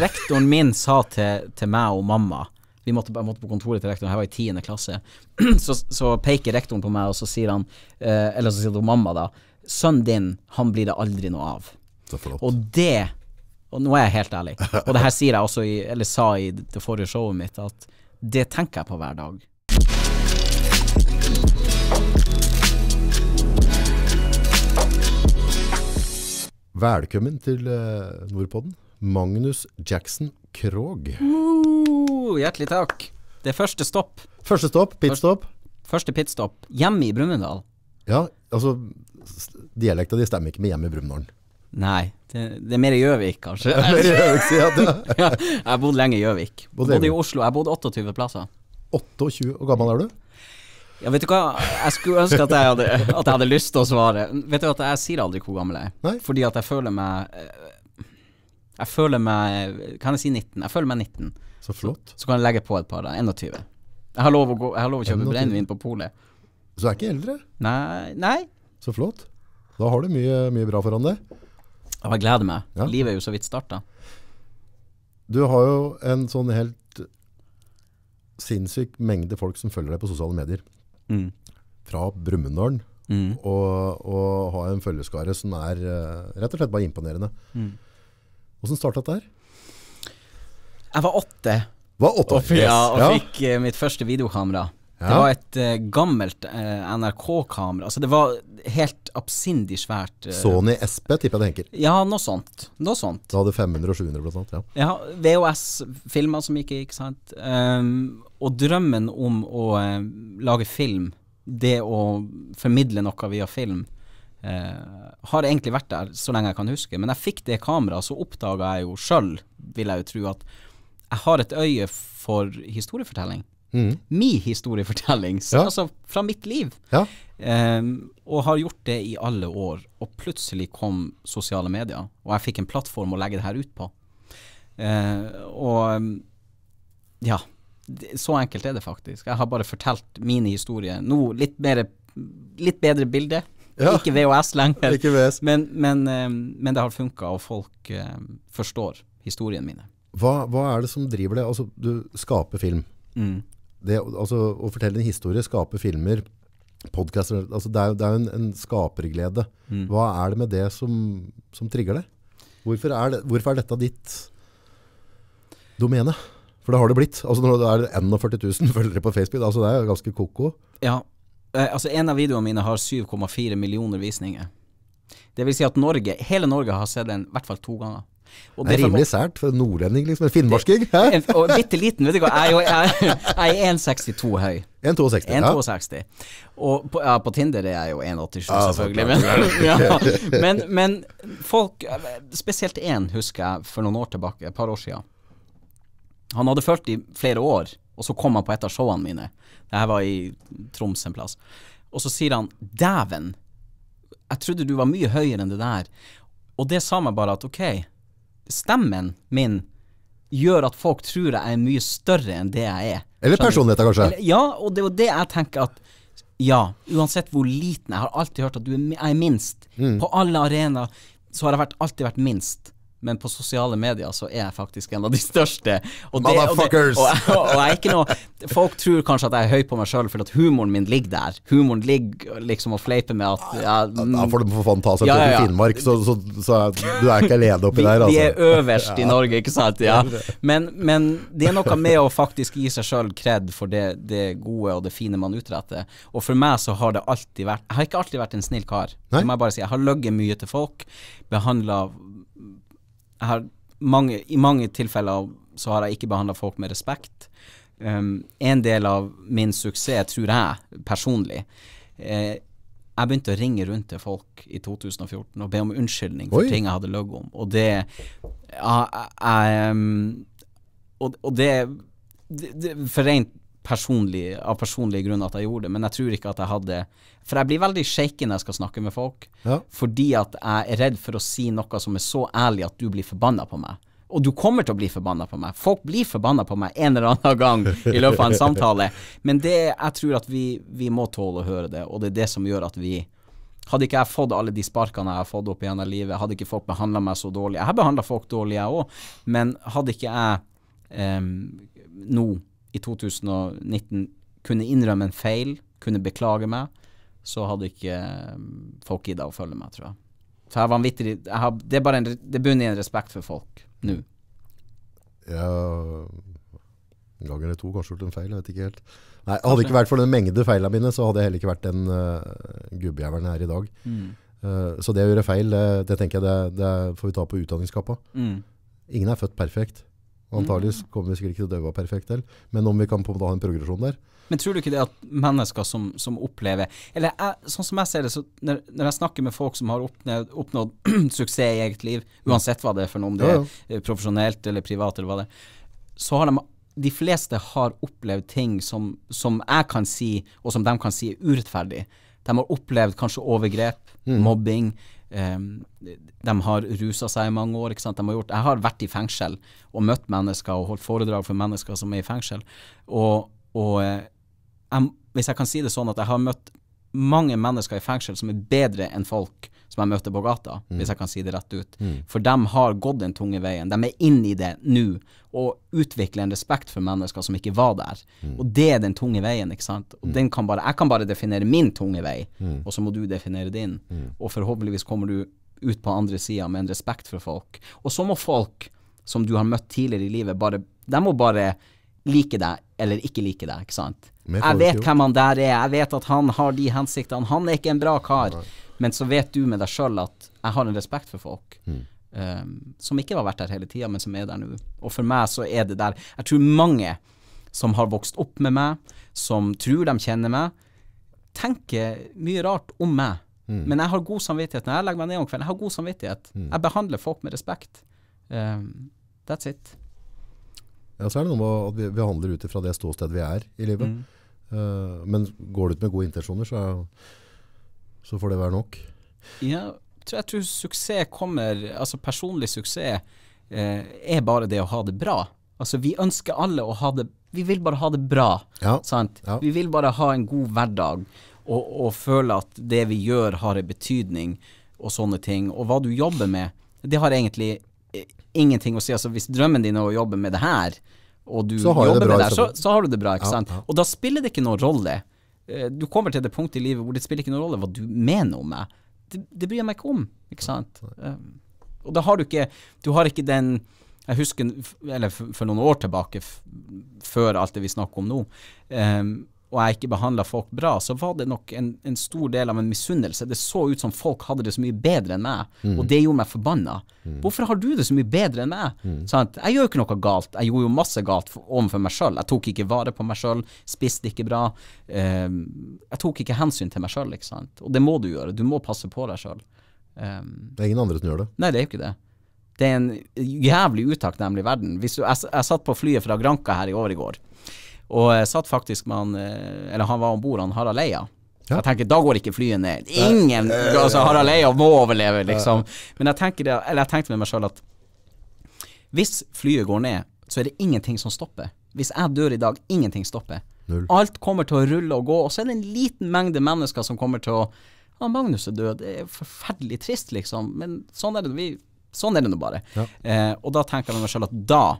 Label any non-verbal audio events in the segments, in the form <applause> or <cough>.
rektoren min sa til, til meg og mamma Vi måtte, jeg måtte på kontoret til rektoren, jeg var i tiende klasse. <clears throat> Så, så peker rektoren på meg, og så sier han eh, Eller så sier til mamma, da. Sønnen din, han blir det aldri noe av. Og det Og nå er jeg helt ærlig, og det her sier jeg også i, eller sa i det forrige showet mitt, at det tenker jeg på hver dag. Velkommen til uh, Nordpodden. Magnus Jackson Krog. Uh, hjertelig takk. Det er første stopp. Første stopp, pitstop. Første pitstop. Hjemme i Brumunddal. Ja, altså Dialekta di stemmer ikke med hjemme i Brumunddal. Nei, det, det er mer i Gjøvik, kanskje. <laughs> Mer i Gjøvik, sier ja. <laughs> ja, jeg har bodd lenge i Gjøvik. Bodde Bodde i. Oslo. Jeg bodde 28 plasser. 28, hvor gammel er du? Ja, vet du hva, jeg skulle ønske at jeg hadde, at jeg hadde lyst til å svare. Vet du at jeg sier aldri hvor gammel jeg er. Nei. Fordi at jeg føler meg eh, Jeg føler meg Kan jeg si 19? Jeg føler meg 19. Så flott. Så kan jeg legge på et par. da, 21. Jeg har lov å, gå, jeg har lov å kjøpe 21. brennevin på polet. Så du er ikke eldre. Nei, nei. Så flott. Da har du mye, mye bra foran deg. Jeg gleder meg. Ja. Livet er jo så vidt starta. Du har jo en sånn helt sinnssyk mengde folk som følger deg på sosiale medier. Mm. Fra Brumunddal. Mm. Og, og har en følgeskare som er eh, rett og slett bare imponerende. Mm. Hvordan starta dette her? Jeg var åtte Var åtte og, ja, og Ja. fikk eh, mitt første videokamera. Det var et uh, gammelt uh, NRK-kamera. Altså, det var helt absindig svært. Sony SP, tipper jeg det henker. Ja, noe sånt. Noe sånt. Du hadde 500 og 700 blant annet. Ja. Ja, VHS-filmer som gikk ikke sant. Um, og drømmen om å lage film, det å formidle noe via film, eh, har egentlig vært der så lenge jeg kan huske. Men jeg fikk det kameraet, så oppdaga jeg jo sjøl, vil jeg jo tro, at jeg har et øye for historiefortelling. Mm. Min historiefortelling, så, Ja. altså fra mitt liv. ja. Eh, og har gjort det i alle år. Og plutselig kom sosiale medier, og jeg fikk en plattform å legge det her ut på. Eh, og um, ja, så enkelt er det faktisk. Jeg har bare fortalt mine historier. Nå litt, mer, litt bedre bilde. Ja. Ikke VHS lenger. Ikke VHS. Men, men, um, men det har funka, og folk um, forstår historiene mine. Hva, hva er det som driver det? Altså, du skaper film. Mm. Det, altså, å fortelle en historie, skape filmer, podkaster altså, det er jo en, en skaperglede. Mm. Hva er det med det som, som trigger det? Hvorfor det? hvorfor er dette ditt domene? For det har det blitt. Altså, når det er 41 000 <laughs> følgere på Facebook, altså, det er ganske koko. Ja, eh, altså en av videoene mine har 7,4 millioner visninger. Det vil si at Norge, hele Norge har sett den i hvert fall to ganger. Og Det er rimelig sært for en nordlending, liksom. En finnmarking. En, og bitte liten, vet du hva. Jeg jeg, jeg er 1,62 høy. 1,62. Ja. 1,62. Og på, ja, på Tinder er jeg jo 1,87 ah, selvfølgelig. Men, ja, <laughs> men, men folk, spesielt én husker jeg for noen år tilbake, et par år siden. Han hadde fulgt i flere år, og så kom han på et av showene mine. Det her var i Troms en plass. Og så sier han 'dæven, jeg trodde du var mye høyere enn det der'. Og det sa meg bare at ok, stemmen min gjør at folk tror jeg er mye større enn det jeg er. Eller personligheten, kanskje. Eller, ja, og det er jo det jeg tenker at Ja, uansett hvor liten Jeg har alltid hørt at du er, jeg er minst. Mm. På alle arenaer så har jeg vært, alltid vært minst. Men på sosiale medier så er jeg faktisk en av de største. Og det, og, det, Motherfuckers! og, og, jeg er ikke noe Folk tror kanskje at jeg er høy på meg sjøl fordi at humoren min ligger der. Humoren ligger liksom og fleiper med at ja, Da får du for faen ta seg Ja, til ja, ja. Finnmark, så, så, så du er ikke alene oppi vi, der, vi er altså. øverst i Norge, ikke sant? Ja. Men, men det er noe med å faktisk gi seg sjøl kred for det, det gode og det fine man utretter. Og for meg så har det alltid vært Jeg har ikke alltid vært en snill kar. Det må jeg bare si. Jeg har løyet mye til folk. Behandla har mange, I mange tilfeller så har jeg ikke behandla folk med respekt. Um, en del av min suksess, tror jeg personlig eh, Jeg begynte å ringe rundt til folk i 2014 og be om unnskyldning for Oi. ting jeg hadde løyet om. Og det ja, jeg, um, og, og det, det, det For rent personlig, av personlige grunner at jeg gjorde det, men jeg tror ikke at jeg hadde For jeg blir veldig shaky når jeg skal snakke med folk, Ja. fordi at jeg er redd for å si noe som er så ærlig at du blir forbanna på meg. Og du kommer til å bli forbanna på meg. Folk blir forbanna på meg en eller annen gang i løpet av en <laughs> samtale. Men det, jeg tror at vi, vi må tåle å høre det, og det er det som gjør at vi Hadde ikke jeg fått alle de sparkene jeg har fått opp igjen i livet, hadde ikke folk behandla meg så dårlig Jeg har behandla folk dårlig, jeg òg, men hadde ikke jeg um, nå i 2019 kunne innrømme en feil, kunne beklage meg, så hadde ikke em, folk gidda å følge meg, tror jeg. Så jeg vanvittig har, Det er bare en, det bunner i en respekt for folk nå. Ja en gang eller to kanskje gjort en feil, jeg vet ikke helt. Nei, hadde det ikke vært for den mengde feilene mine, så hadde jeg heller ikke vært den uh, gubbjævelen her i dag. Mm. Uh, så det å gjøre feil, det, det tenker jeg det, det får vi ta på utdanningskappa. Mm. Ingen er født perfekt. Og Antageligvis kommer vi sikkert ikke til å døve perfekt heller. Men om vi kan på en måte ha en progresjon der. Men tror du ikke det at mennesker som, som opplever Eller jeg, sånn som jeg ser det, så når, når jeg snakker med folk som har oppnådd, oppnådd <clears throat> suksess i eget liv, uansett hva det er for noe, om det Ja, er profesjonelt eller privat eller hva det er, så har de de fleste har opplevd ting som, som jeg kan si, og som de kan si er urettferdig. De har opplevd kanskje overgrep, mobbing. Em, de har rusa seg i mange år. Har gjort, jeg har vært i fengsel og møtt mennesker og holdt foredrag for mennesker som er i fengsel. Og, og eh, jeg, hvis jeg kan si det sånn at jeg har møtt mange mennesker i fengsel som er bedre enn folk som jeg møter på gata, hvis jeg kan si det rett ut. For de har gått den tunge veien. De er inne i det nå og utvikler en respekt for mennesker som ikke var der. Og det er den tunge veien, ikke sant. Og den kan bare, jeg kan bare definere min tunge vei, og så må du definere din. Og forhåpentligvis kommer du ut på andre sida med en respekt for folk. Og så må folk som du har møtt tidligere i livet, bare De må bare like deg eller ikke like deg, ikke sant. Jeg vet hvem han der er, jeg vet at han har de hensiktene, han er ikke en bra kar. Men så vet du med deg sjøl at jeg har en respekt for folk. um, som ikke har vært der hele tida, men som er der nå. Og for meg så er det der Jeg tror mange som har vokst opp med meg, som tror de kjenner meg, tenker mye rart om meg. Men jeg har god samvittighet når jeg legger meg ned om kvelden. Jeg har god samvittighet. Jeg behandler folk med respekt. Um, that's it. Ja, så er det noe med at vi, vi handler ut ifra det ståstedet vi er i livet. Eh, men går det ut med gode intensjoner, så, så får det være nok. Ja, tror jeg tror suksess kommer Altså personlig suksess eh, er bare det å ha det bra. Altså vi ønsker alle å ha det Vi vil bare ha det bra. Ja. Sant? Ja. Vi vil bare ha en god hverdag og, og føle at det vi gjør har en betydning og sånne ting. Og hva du jobber med, det har egentlig eh, ingenting å si. Altså hvis drømmen din er å jobbe med det her, og du jobber med det her, så, så har du det bra, ikke Ja, sant. ja. Og da spiller det ikke noen rolle. Eh, Du kommer til det punktet i livet hvor det spiller ikke noen rolle hva du mener om meg. Det, det bryr jeg meg ikke om, ikke sant. Eh, Og da har du ikke Du har ikke den Jeg husker, eller for, for noen år tilbake, før alt det vi snakker om nå, eh, og jeg ikke behandla folk bra, så var det nok en, en stor del av en misunnelse. Det så ut som folk hadde det så mye bedre enn meg, og det gjorde meg forbanna. Hvorfor har du det så mye bedre enn meg? Sant? Jeg gjør jo ikke noe galt. Jeg gjorde jo masse galt for, overfor meg sjøl. Jeg tok ikke vare på meg sjøl, spiste ikke bra. Um, jeg tok ikke hensyn til meg sjøl, ikke sant. Og det må du gjøre. Du må passe på deg sjøl. Det er ingen andre som gjør det. Nei, det er jo ikke det. Det er en jævlig utakknemlig verden. Du, jeg, jeg satt på flyet fra Granca her i år i går, og jeg satt faktisk med han eh, Eller han var om bord, han Harald Eia. Ja. Jeg tenker, da går ikke flyet ned. Ingen altså Harald Eia må overleve, liksom. Men jeg det, eller jeg tenkte med meg sjøl at hvis flyet går ned, så er det ingenting som stopper. Hvis jeg dør i dag, ingenting stopper. Null. Alt kommer til å rulle og gå, og så er det en liten mengde mennesker som kommer til å Ja, Magnus er død, det er forferdelig trist, liksom, men sånn er det, vi, sånn er det nå bare. Ja. Eh, og da tenker jeg meg sjøl at da,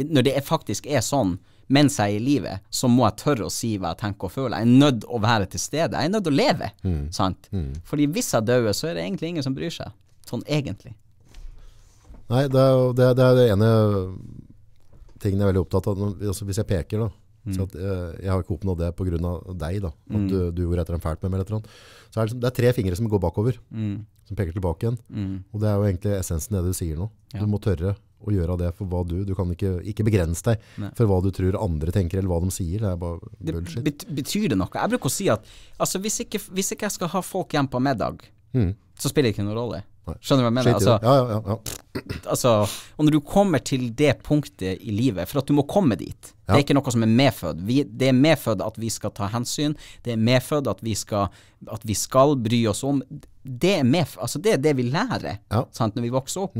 når det faktisk er sånn, mens jeg er i livet, så må jeg tørre å si hva jeg tenker og føler. Jeg er nødt å være til stede. Jeg er nødt til å leve. Sant? Fordi hvis jeg dør, så er det egentlig ingen som bryr seg. Sånn egentlig. Nei, det er, jo- det, det er det ene tingen jeg er veldig opptatt av. Altså, hvis jeg peker, da. Så at, eh, jeg har ikke oppnådd det pga. deg, da. At du, du gjorde et eller annet fælt med meg. Eller et eller annet. Så er det, liksom, det er tre fingre som går bakover, som peker tilbake igjen. Og det er jo egentlig essensen i det du sier nå. Ja. Du må tørre å gjøre det for hva du Du kan ikke, ikke begrense deg Nei. for hva du tror andre tenker, eller hva de sier. Det er bare bullshit. Det betyr det noe? Jeg bruker å si at altså, hvis, ikke, hvis ikke jeg skal ha folk hjem på middag, Mm. så spiller det ikke noen rolle. Skjønner du hva jeg mener? Altså, ja, ja, ja. Altså, og når du kommer til det punktet i livet, for at du må komme dit Det er ikke noe som er medfødt. Det er medfødt at vi skal ta hensyn. Det er medfødt at at vi skal bry oss om. Det er, medf altså det, er det vi lærer Ja. sant, når vi vokser opp.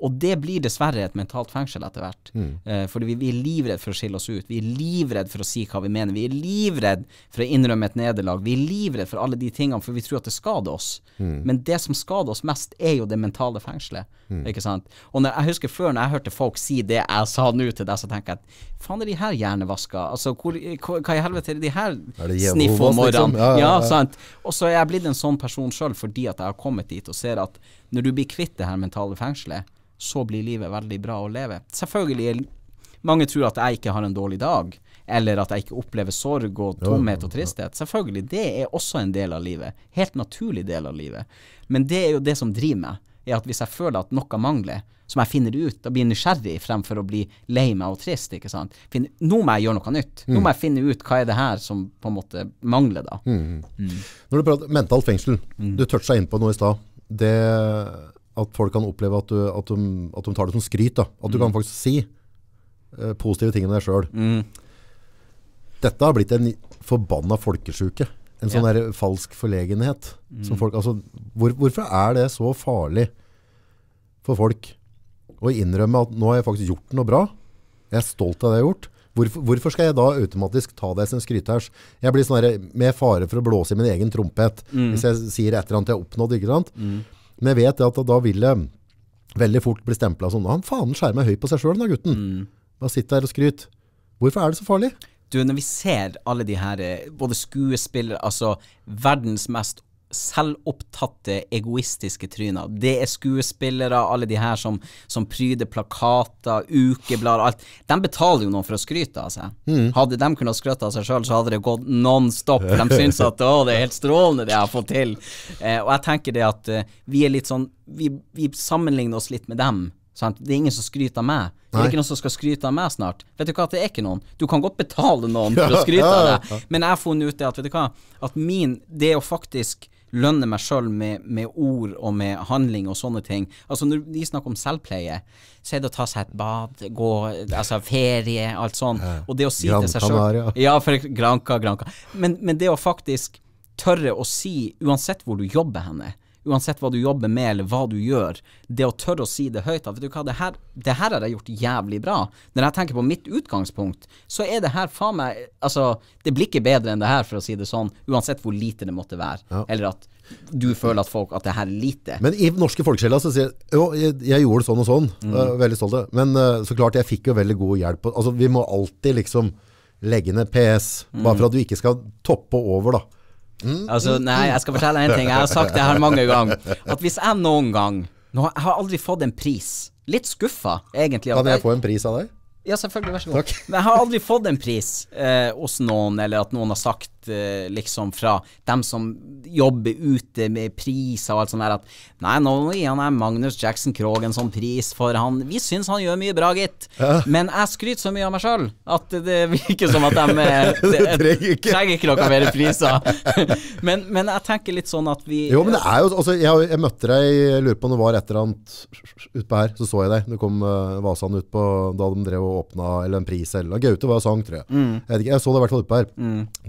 Og det blir dessverre et mentalt fengsel etter hvert. Eh, fordi vi, vi er livredd for å skille oss ut. Vi er livredd for å si hva vi mener. Vi er livredd for å innrømme et nederlag. Vi er livredd for alle de tingene, for vi tror at det skader oss. Men det som skader oss mest, er jo det mentale fengselet. Ikke sant? Og når, jeg husker før når jeg hørte folk si det jeg sa nå til deg, så tenker jeg at faen er de her hjernevaska? Altså, hvor, hva, i helvete er de her sniffa om morgenen? liksom? Ja, ja, ja. sant. Og så er jeg blitt en sånn person sjøl fordi at jeg har kommet dit og ser at når du blir kvitt det her mentale fengselet, så blir livet veldig bra å leve. Selvfølgelig mange tror at jeg ikke har en dårlig dag, eller at jeg ikke opplever sorg og tomhet og tristhet. Selvfølgelig, det er også en del av livet. Helt naturlig del av livet. Men det er jo det som driver meg, er at hvis jeg føler at noe mangler, som jeg finner ut, da blir jeg nysgjerrig fremfor å bli lei meg og trist, ikke sant. Finn, nå må jeg gjøre noe nytt. Nå må jeg finne ut hva er det her som på en måte mangler, da. Når du prater mentalt fengsel, du toucha inn på noe i stad. Det at folk kan oppleve at, du, at, de, at de tar det som skryt. Da. At du kan faktisk si uh, positive ting om deg sjøl. Dette har blitt en forbanna folkesjuke. En sånn der falsk forlegenhet. Som folk, altså, hvor, hvorfor er det så farlig for folk å innrømme at nå har jeg faktisk gjort noe bra? Jeg er stolt av det jeg har gjort. Hvorfor, hvorfor skal jeg da automatisk ta det som skryters? Jeg blir sånn der, med fare for å blåse i min egen trompet hvis jeg sier et eller annet jeg har oppnådd. ikke sant? Men jeg vet at da vil jeg veldig fort bli stempla som Han faen skjærer meg høy på seg sjøl, da, gutten. Bare sitt der og skryt. Hvorfor er det så farlig? Du, når vi ser alle de her, eh, både skuespillere, altså verdens mest selvopptatte, egoistiske tryner. Det er skuespillere, alle de her som, som pryder plakater, ukeblader, alt. De betaler jo noen for å skryte av seg. Hadde de kunnet skryte av seg sjøl, så hadde det gått non stop. De syns at å, det er helt strålende det jeg har fått til. Eh, og jeg tenker det at eh, vi er litt sånn Vi, vi sammenligner oss litt med dem. Sant? Det er ingen som skryter av meg. Det er Nei. ikke noen som skal skryte av meg snart. Vet du hva, det er ikke noen. Du kan godt betale noen <laughs> for å skryte av deg, men jeg har funnet ut det at, vet du hva, at min Det å faktisk lønne meg sjøl med, med ord og med handling og sånne ting Altså Når vi snakker om selvpleie, så er det å ta seg et bad, gå Altså ferie, alt sånn. Og det å si til seg sjøl Ja, for Granka, Granka. Men, men det å faktisk tørre å si, uansett hvor du jobber henne, uansett hva du jobber med eller hva du gjør, det å tørre å si det høyt at vet du hva, det her, det her har jeg gjort jævlig bra. Når jeg tenker på mitt utgangspunkt, så er det her faen meg Altså, det blir ikke bedre enn det her, for å si det sånn, uansett hvor lite det måtte være. Eller at du føler at folk at det her er lite. Men i norske folkesjela så sier jo, jeg, jeg gjorde sånn og sånn. Mm. Uh, veldig stolt. Men uh, så klart, jeg fikk jo veldig god hjelp. Altså, vi må alltid liksom legge ned PS, bare for at du ikke skal toppe over, da. Altså, nei, jeg skal fortelle en ting. Jeg har sagt det her mange ganger. At hvis jeg noen gang nå, Jeg har aldri fått en pris. Litt skuffa, egentlig. Kan jeg få en pris av deg? Ja, selvfølgelig. Vær så god. Takk. Men jeg har aldri fått en pris eh, hos noen, eller at noen har sagt eh, liksom fra dem som jobber ute med priser og alt sånt der, at nei, nå gir han Magnus Jackson Krogh en sånn pris for han Vi syns han gjør mye bra, gitt. Men jeg skryter så mye av meg sjøl at det virker som at de eh, <laughs> trenger ikke. trenger ikke noe mer priser. <laughs> men, men jeg tenker litt sånn at vi Jo, men det er jo altså, jeg, jeg møtte deg, jeg lurer på om det var et eller annet utpå her, så så jeg deg. Du kom uh, Vasan ut på da de drev og åpna eller en pris eller Gaute var sang, tror jeg. Mm. Jeg, vet ikke, jeg så det i hvert fall utpå her.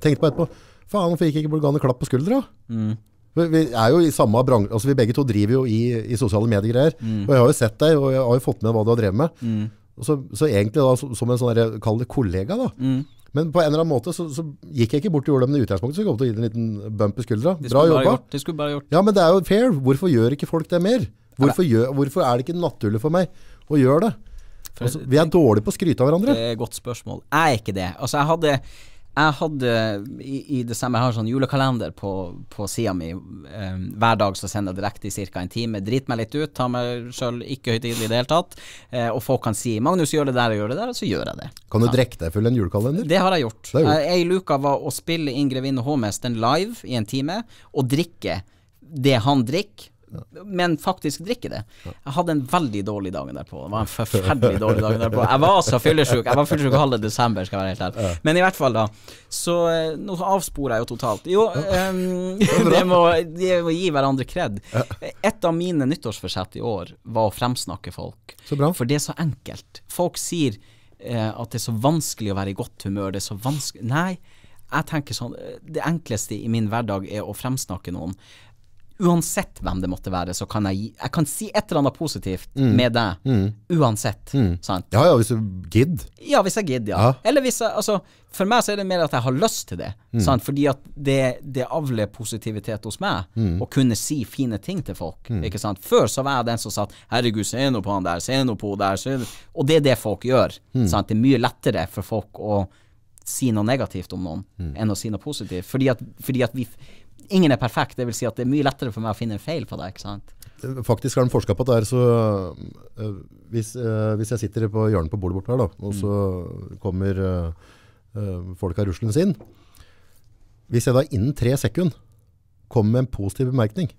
Tenkte på etterpå Faen, hvorfor gikk ikke Bolgane klapp på skuldra? Mm. Vi, er jo i samme bransje Altså Vi begge to driver jo i, i sosiale mediegreier. Mm. Og jeg har jo sett deg, og jeg har jo fått med hva du har drevet med. Mm. Så, så egentlig da, så- som en sånn kall det kollega, da. Mm. Men på en eller annen måte så, så gikk jeg ikke bort og gjorde det, men i utgangspunktet så kom jeg til å gi deg en liten bump i skuldra. Bra jobba. det skulle bare gjort. Ja, men det er jo fair. Hvorfor gjør ikke folk det mer? Hvorfor, gjør, hvorfor er det ikke naturlig for meg å gjøre det? Altså, vi er dårlige på å skryte av hverandre. Det er et godt spørsmål. Jeg er ikke det. Altså, jeg hadde jeg hadde i, i desember Jeg har sånn julekalender på, på sida mi. Um, hver dag så sender jeg direkte i ca. en time. Drit meg litt ut, tar meg sjøl ikke høytidelig i det hele tatt. Uh, og folk kan si 'Magnus, gjør det der og gjør det der', og så gjør jeg det. Kan du drikke deg full en julekalender? Det har jeg gjort. Gjort. Eh, Ei luka var å spille Ingrid Winne Håmesteren live i en time, og drikke det han drikker. Men faktisk drikke det. Jeg hadde en veldig dårlig dagen derpå. Det var en forferdelig dårlig dag derpå. Jeg var så fyllesyk. Jeg var fyllesyk halve desember, skal jeg være helt ærlig. Men i hvert fall, da. Så eh, nå avsporer jeg jo totalt. Jo, um, <laughs> det, må, det må gi hverandre kred. Et av mine nyttårsforsett i år var å fremsnakke folk. Så bra. For det er så enkelt. Folk sier eh, at det er så vanskelig å være i godt humør. Det er så vanskelig Nei, jeg tenker sånn eh, Det enkleste i min hverdag er å fremsnakke noen. Uansett hvem det måtte være, så kan jeg Jeg kan si et eller annet positivt med deg. Uansett. Sant? Ja ja, hvis du gidder. Ja, hvis jeg gidder, ja. Ja. Eller hvis jeg Altså, for meg så er det mer at jeg har lyst til det. Sant? Fordi at det, det avler positivitet hos meg å kunne si fine ting til folk. Ikke sant? Før så var jeg den som sa 'herregud, se nå på han der, se nå på hun der', se. Og det er det folk gjør. Sant? Det er mye lettere for folk å si noe negativt om noen enn å si noe positivt. Fordi at, fordi at vi Ingen er perfekt, det vil si at det er mye lettere for meg å finne en feil på deg, ikke sant? Faktisk har de forska på at det er så øh, hvis, øh, hvis jeg sitter på hjørnet på bordet borte her, da, og så kommer øh, folka ruslende inn Hvis jeg da innen tre sekunder kommer med en positiv bemerkning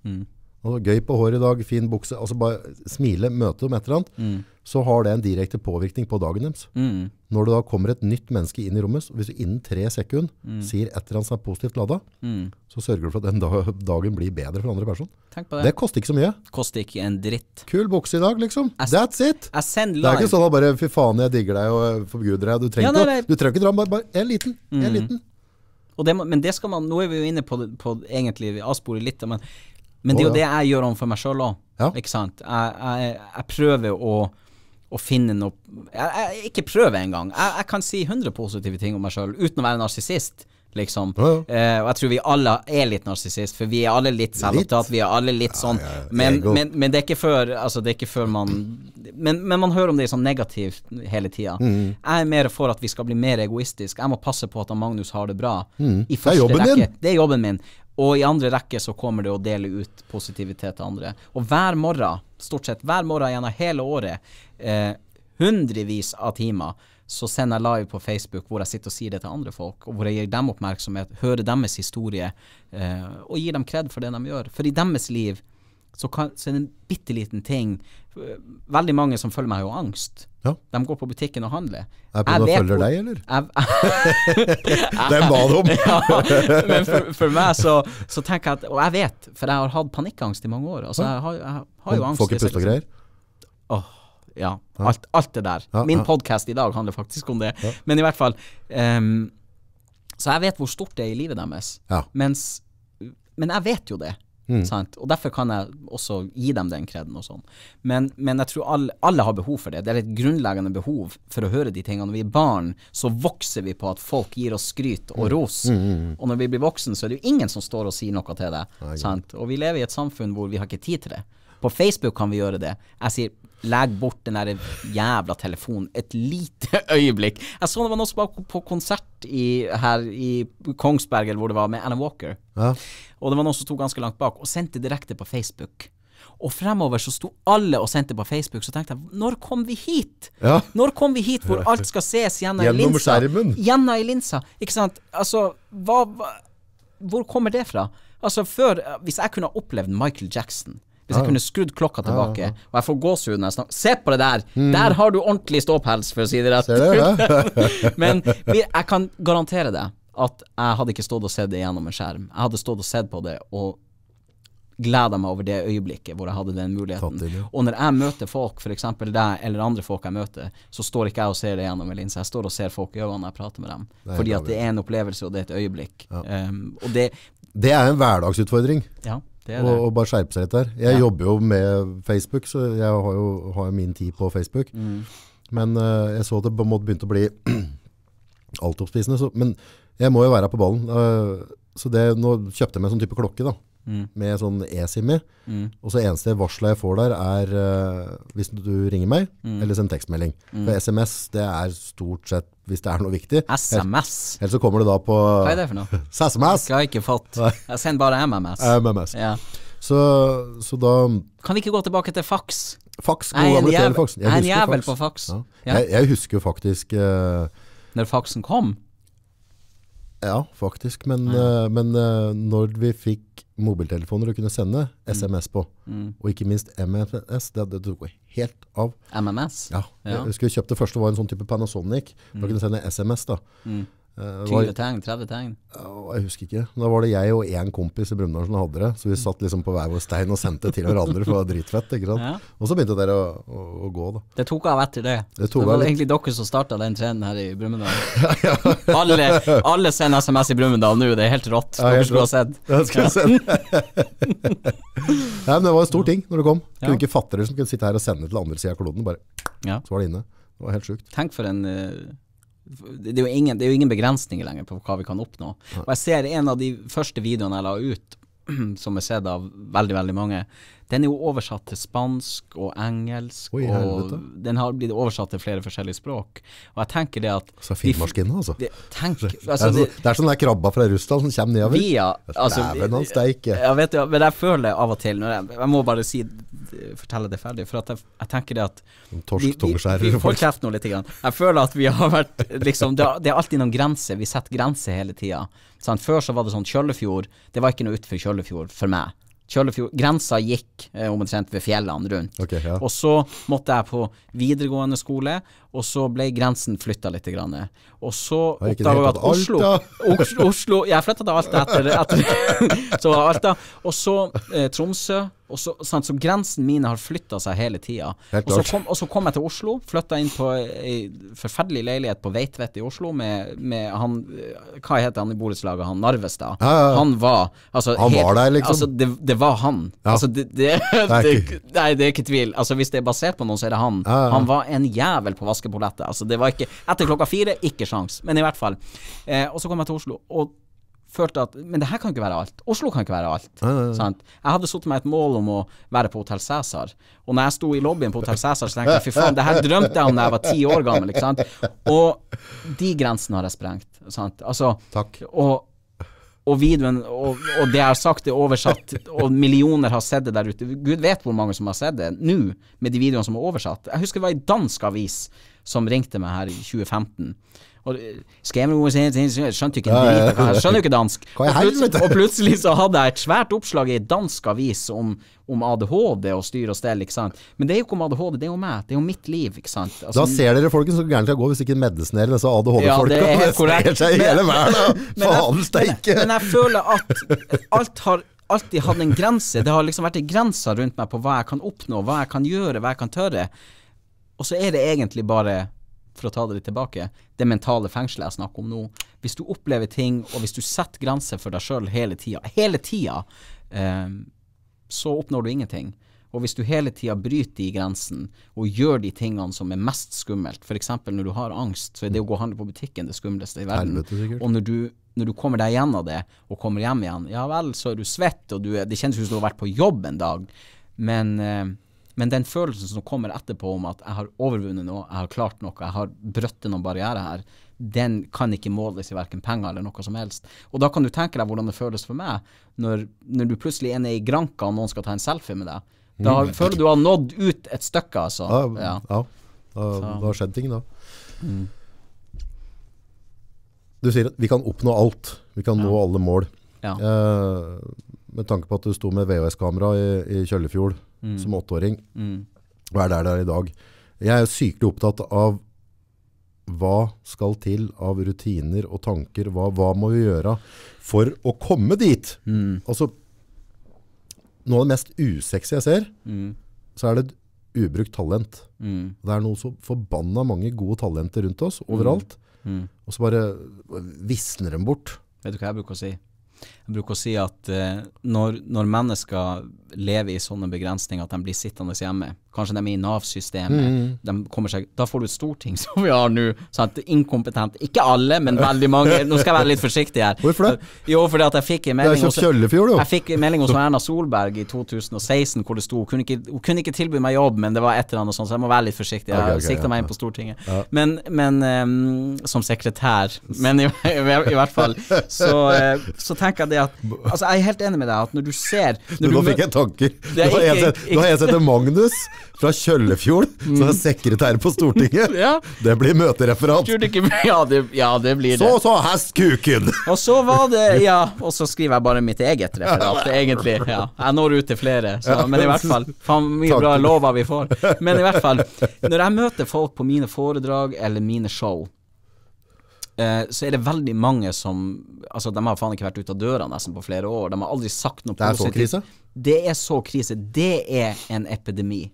altså, Gøy på håret i dag, fin bukse altså Bare smile, møte dem et eller annet så har det en direkte påvirkning på dagen deres. Mm. Når det da kommer et nytt menneske inn i rommet, hvis du innen tre sekunder sier et eller annet som er positivt lada, Mm. så sørger du for at den da, dagen blir bedre for andre person. Tenk på det. Det koster ikke så mye. Koster ikke en dritt. Kul bukse i dag, liksom. As That's it. Det er ikke sånn at bare fy faen, jeg digger deg og forguder deg. Du trenger, Ja, nei, nei. du trenger ikke dra bare, bare en liten. En liten. Og det, men det skal man Nå er vi jo inne på, på egentlig vi avsporer litt, men, men det er jo det jeg gjør overfor meg sjøl òg. Ja. Ikke sant? Jeg, jeg, jeg prøver å, å finne noe jeg, jeg, Ikke prøve engang. Jeg, jeg kan si 100 positive ting om meg sjøl uten å være narsissist. Liksom. Ja, ja. Eh, og jeg tror vi alle er litt narsissist, for vi er alle litt selvopptatt. Vi er alle litt sånn. men, men, men det er ikke før Altså, det er ikke før man Men, men man hører om det sånn negativt hele tida. Mm. Jeg er mer for at vi skal bli mer egoistisk. Jeg må passe på at Magnus har det bra. I Mm. Det er jobben rekke. din. Det er jobben min. Og i andre rekke så kommer det å dele ut positivitet til andre. Og hver morgen, stort sett hver morgen gjennom hele året, eh, hundrevis av timer, så sender jeg live på Facebook hvor jeg sitter og sier det til andre folk, og hvor jeg gir dem oppmerksomhet, hører deres historie, eh, og gir dem kred for det de gjør. For i deres liv så, kan, så er det en bitte liten ting Veldig mange som følger meg, har jo angst. Ja. De går på butikken og handler. Er på Jeg vet følger hvor- deg, eller? Jeg, <laughs> Den ba du om. <laughs> ja, men for, for meg så, så tenker jeg at Og jeg vet, for jeg har hatt panikkangst i mange år. Altså, jeg har, jeg har jo angst. Får ikke puste og greier? Åh, ja. Alt, alt det der. Min podkast i dag handler faktisk om det. Men i hvert fall um, Så jeg vet hvor stort det er i livet deres. Mens Men jeg vet jo det. Mm. Sant? Og derfor kan jeg også gi dem den kreden og sånn. Men, men jeg tror alle, alle har behov for det. Det er et grunnleggende behov for å høre de tingene. Når vi er barn, så vokser vi på at folk gir oss skryt Mm. og ros. Og når vi blir voksen, så er det jo ingen som står og sier noe til deg. sant? Og vi lever i et samfunn hvor vi har ikke tid til det. På Facebook kan vi gjøre det. Jeg sier legg bort den der jævla telefonen et lite øyeblikk. Jeg så det var noen som var på konsert i, her i Kongsberg, eller hvor det var, med Anna Walker. Ja. Og det var noen som sto ganske langt bak, og sendte direkte på Facebook. Og fremover så sto alle og sendte på Facebook, så tenkte jeg når kom vi hit? Ja. Når kom vi hit hvor alt skal ses gjennom, Gjennom linsa? skjermen. Gjennom linsa. Ikke sant? Altså, hva, hva Hvor kommer det fra? Altså, før Hvis jeg kunne ha opplevd Michael Jackson hvis jeg kunne skrudd klokka tilbake, og jeg får gåsehud når jeg snakker Se på det der! Der har du ordentlig ståpels, for å si det rett. Det? <laughs> Men jeg kan garantere deg at jeg hadde ikke stått og sett det gjennom en skjerm. Jeg hadde stått og sett på det og gleda meg over det øyeblikket hvor jeg hadde den muligheten. Ja. Og når jeg møter folk, f.eks. deg eller andre folk jeg møter, så står ikke jeg og ser det gjennom en linse. Jeg står og ser folk i øynene når jeg prater med dem. Nei, Fordi at det er en opplevelse, og det er et øyeblikk. Um, og det Det er en hverdagsutfordring. Ja, det Å og, å bare skjerpe seg litt der. Jeg Ja. jobber jo med Facebook, så jeg har jo har min tid på Facebook. Mm. Men uh, jeg så at det på en måte begynte å bli <clears throat> altoppspisende. Men jeg må jo være på ballen. Uh, så det, nå kjøpte jeg meg en sånn type klokke da, Mm. med sånn eSIM i. Mm. Og så eneste varselet jeg får der er uh, hvis du ringer meg, Mm. eller sender tekstmelding. For SMS, det er stort sett hvis det er noe viktig. SMS. Eller så kommer det da på Hva er det for noe? <laughs> SMS. Jeg har ikke fått. Jeg sender bare MMS. MMS. Ja. Så, så da Kan vi ikke gå tilbake til fax? Fax, er god gamle jævel, jeg er en jævel på fax. Ja. Ja. Jeg, jeg husker faktisk uh, Når faxen kom? Ja, faktisk. Men, eh, men uh, når vi fikk mobiltelefoner du kunne sende SMS på. Mm. Og ikke minst MMS. Det, det tok helt av. MMS? Ja, Ja. Jeg husker jeg kjøpte første var en sånn type Panasonic. Da kunne du sende SMS da. Mm. Eh, 20 tegn? 30 tegn? Ja, jeg husker ikke. Da var det jeg og en kompis i Brumunddal som hadde det. Så vi satt liksom på hver vår stein og sendte til hverandre, for det var dritfett. Ikke sant? Ja. Og så begynte dere å, å, å gå, da. Det tok av etter det. Det det var egentlig dere som starta den trenden her i Brumunddal. <laughs> alle, alle sender SMS i Brumunddal nå, det er helt rått. Ja, Dere helt skulle ha sett. Ja, jeg. <laughs> Nei, men det var en stor ting når det kom. Ja. Kunne ikke fatte det som kunne sitte her og sende til andre siden av kloden. Bare, Ja. så var det inne. Det var helt sjukt. Tenk for en eh, det er, ingen, det er jo ingen begrensninger lenger på hva vi kan oppnå. Og jeg ser en av de første videoene jeg la ut, <clears throat> som er sett av veldig, veldig mange, den er jo oversatt til spansk og engelsk, Oi, og den har blitt oversatt til flere forskjellige språk. Og jeg tenker det at Så finmarskinne, altså. De, tenk, Det altså, er, det, så, det er sånn der krabba fra Russland som kommer nedover. via altså, Dæven han steike. Ja, vet men jeg føler det av og til jeg, jeg må bare si fortelle det ferdig, for jeg, jeg tenker det at Torsk, vi, vi, tungeskjærer vi og får folk. kjeft nå litt. Grann. Jeg føler at vi har vært liksom, det, er- det er alltid noen grenser. Vi setter grenser hele tida. Før så var det sånn Kjøllefjord, det var ikke noe utenfor Kjøllefjord for meg. Kjøllefjord, Grensa gikk eh, omtrent ved fjellene rundt. Okay, ja. Og så måtte jeg på videregående skole, og så ble grensen flytta litt. Grann. Og så oppdaga jeg at Oslo, Oslo, Oslo Jeg flytta til Alta etter, etter <laughs> Så var Alta. Og så eh, Tromsø. Og så, sant, så grensen mine har flytta seg hele tida. Og og så kom jeg til Oslo, flytta inn på ei forferdelig leilighet på Veitvet i Oslo med, med han eh, Hva heter han i borettslaget? Han Narvestad. Ja, ja, ja. Han var altså, Han var der, liksom? Altså, det, det var han. Altså, det, det, det, Nei, det er ikke tvil. Altså, hvis det er basert på noen, så er det han. Han var en jævel på vaskepolettet. Altså, det var ikke Etter klokka fire, ikke sjans. Men i hvert fall. Eh, og så kom jeg til Oslo, og følte at Men det her kan ikke være alt. Oslo kan ikke være alt. Ja, ja, ja. Sant? Jeg hadde satt meg et mål om å være på Hotell Cæsar. Og når jeg sto i lobbyen på Hotell Cæsar, så tenkte jeg fy faen, det her drømte jeg om da jeg var ti år gammel. Og de grensene har jeg sprengt. Sant? Altså, Takk. og, og videoen og, og det jeg har sagt, er oversatt, og millioner har sett det der ute. Gud vet hvor mange som har sett det nå, med de videoene som er oversatt. Jeg husker det var ei dansk avis som ringte meg her i 2015. Og eh, skjønte ikke en Ja, ja, drit, ja. av hva- jeg skjønner jo ikke dansk. <laughs> Og plutselig, og plutselig så hadde jeg et svært oppslag i en dansk avis om, om ADHD og styr og stell, ikke sant. Men det er jo ikke om ADHD, det er jo meg. Det er jo mitt liv, ikke sant. Altså, Da ser dere folkens så gærent det gå hvis ikke medisinerer disse Ja, ADHD-folka. det er <laughs> korrekt. seg i hele Men- verden. <laughs> Faen steike. Men, men jeg føler at alt har alltid hatt en grense. Det har liksom vært en grense rundt meg på hva jeg kan oppnå, hva jeg kan gjøre, hva jeg kan tørre. Og så er det egentlig bare, for å ta det litt tilbake, det mentale fengselet jeg snakker om nå. Hvis du opplever ting, og hvis du setter grenser for deg sjøl hele tida, hele tida, eh, så oppnår du ingenting. Og hvis du hele tida bryter de grensene og gjør de tingene som er mest skummelt, f.eks. når du har angst, så er det å gå og handle på butikken det skumleste i verden. Helvete. Og når du, når du kommer deg gjennom det, og kommer hjem igjen, ja vel, så er du svett, og du det kjennes ut som du har vært på jobb en dag, men, eh, men den følelsen som kommer etterpå om at jeg har overvunnet noe, jeg har klart noe, jeg har brøttet noen barrierer her, den kan ikke måles i hverken penger eller noe som helst. Og da kan du tenke deg hvordan det føles for meg, når, når du plutselig er nede i Granka og noen skal ta en selfie med deg. Da mm. føler du har nådd ut et stykke, altså. Mm. Ja, Ja. ja. Det har skjedd ting da. Du sier at vi kan oppnå alt. Vi kan nå alle mål. Ja. Eh, med tanke på at du sto med VHS-kamera i, i Kjøllefjord som åtteåring, Mm. og er der det er i dag. Jeg er sykelig opptatt av hva skal til av rutiner og tanker. Hva, hva må vi gjøre for å komme dit? Mm. Altså, noe av det mest usexy jeg ser, Mm. så er det et ubrukt talent. Mm. Det er noe så forbanna mange gode talenter rundt oss, overalt. Mm. Og så bare visner dem bort. Vet du hva jeg bruker å si? Jeg bruker å si at eh, når, når mennesker lever i sånne begrensninger at de blir sittende hjemme, kanskje de er i Nav-systemet, mm. da får du et storting <laughs> som vi har nå. Sant? Inkompetent. Ikke alle, men veldig mange. Nå skal jeg være litt forsiktig her. Hvorfor det? Jo, fordi at jeg fikk en melding hos, jeg fikk en melding hos Erna Solberg i 2016 hvor det sto hun kunne ikke, hun kunne ikke tilby meg jobb, men det var et eller annet sånt, så jeg må være litt forsiktig. Jeg okay, okay, sikta meg inn på Stortinget. Ja. Men, men um, som sekretær. Men i, i, i hvert fall så, eh, så tenker jeg det at Altså, jeg er helt enig med deg at når du ser når Nå du fikk jeg tanker. Er Nå har jeg sett- nå har jeg sett en Magnus fra Kjøllefjord, som er sekretær på Stortinget. Ja. Det blir møtereferat. Ja, det, ja, det blir det. Så så hestkuken! Og så var det Ja, og så skriver jeg bare mitt eget referat, egentlig. Ja. Jeg når ut til flere, så, men i hvert fall. Faen, mye bra lover vi får. Men i hvert fall, når jeg møter folk på mine foredrag eller mine show, eh, så er det veldig mange som Altså, de har faen ikke vært ute av døra nesten på flere år. De har aldri sagt noe Det er så krise? Det er så krise. Det er en epidemi.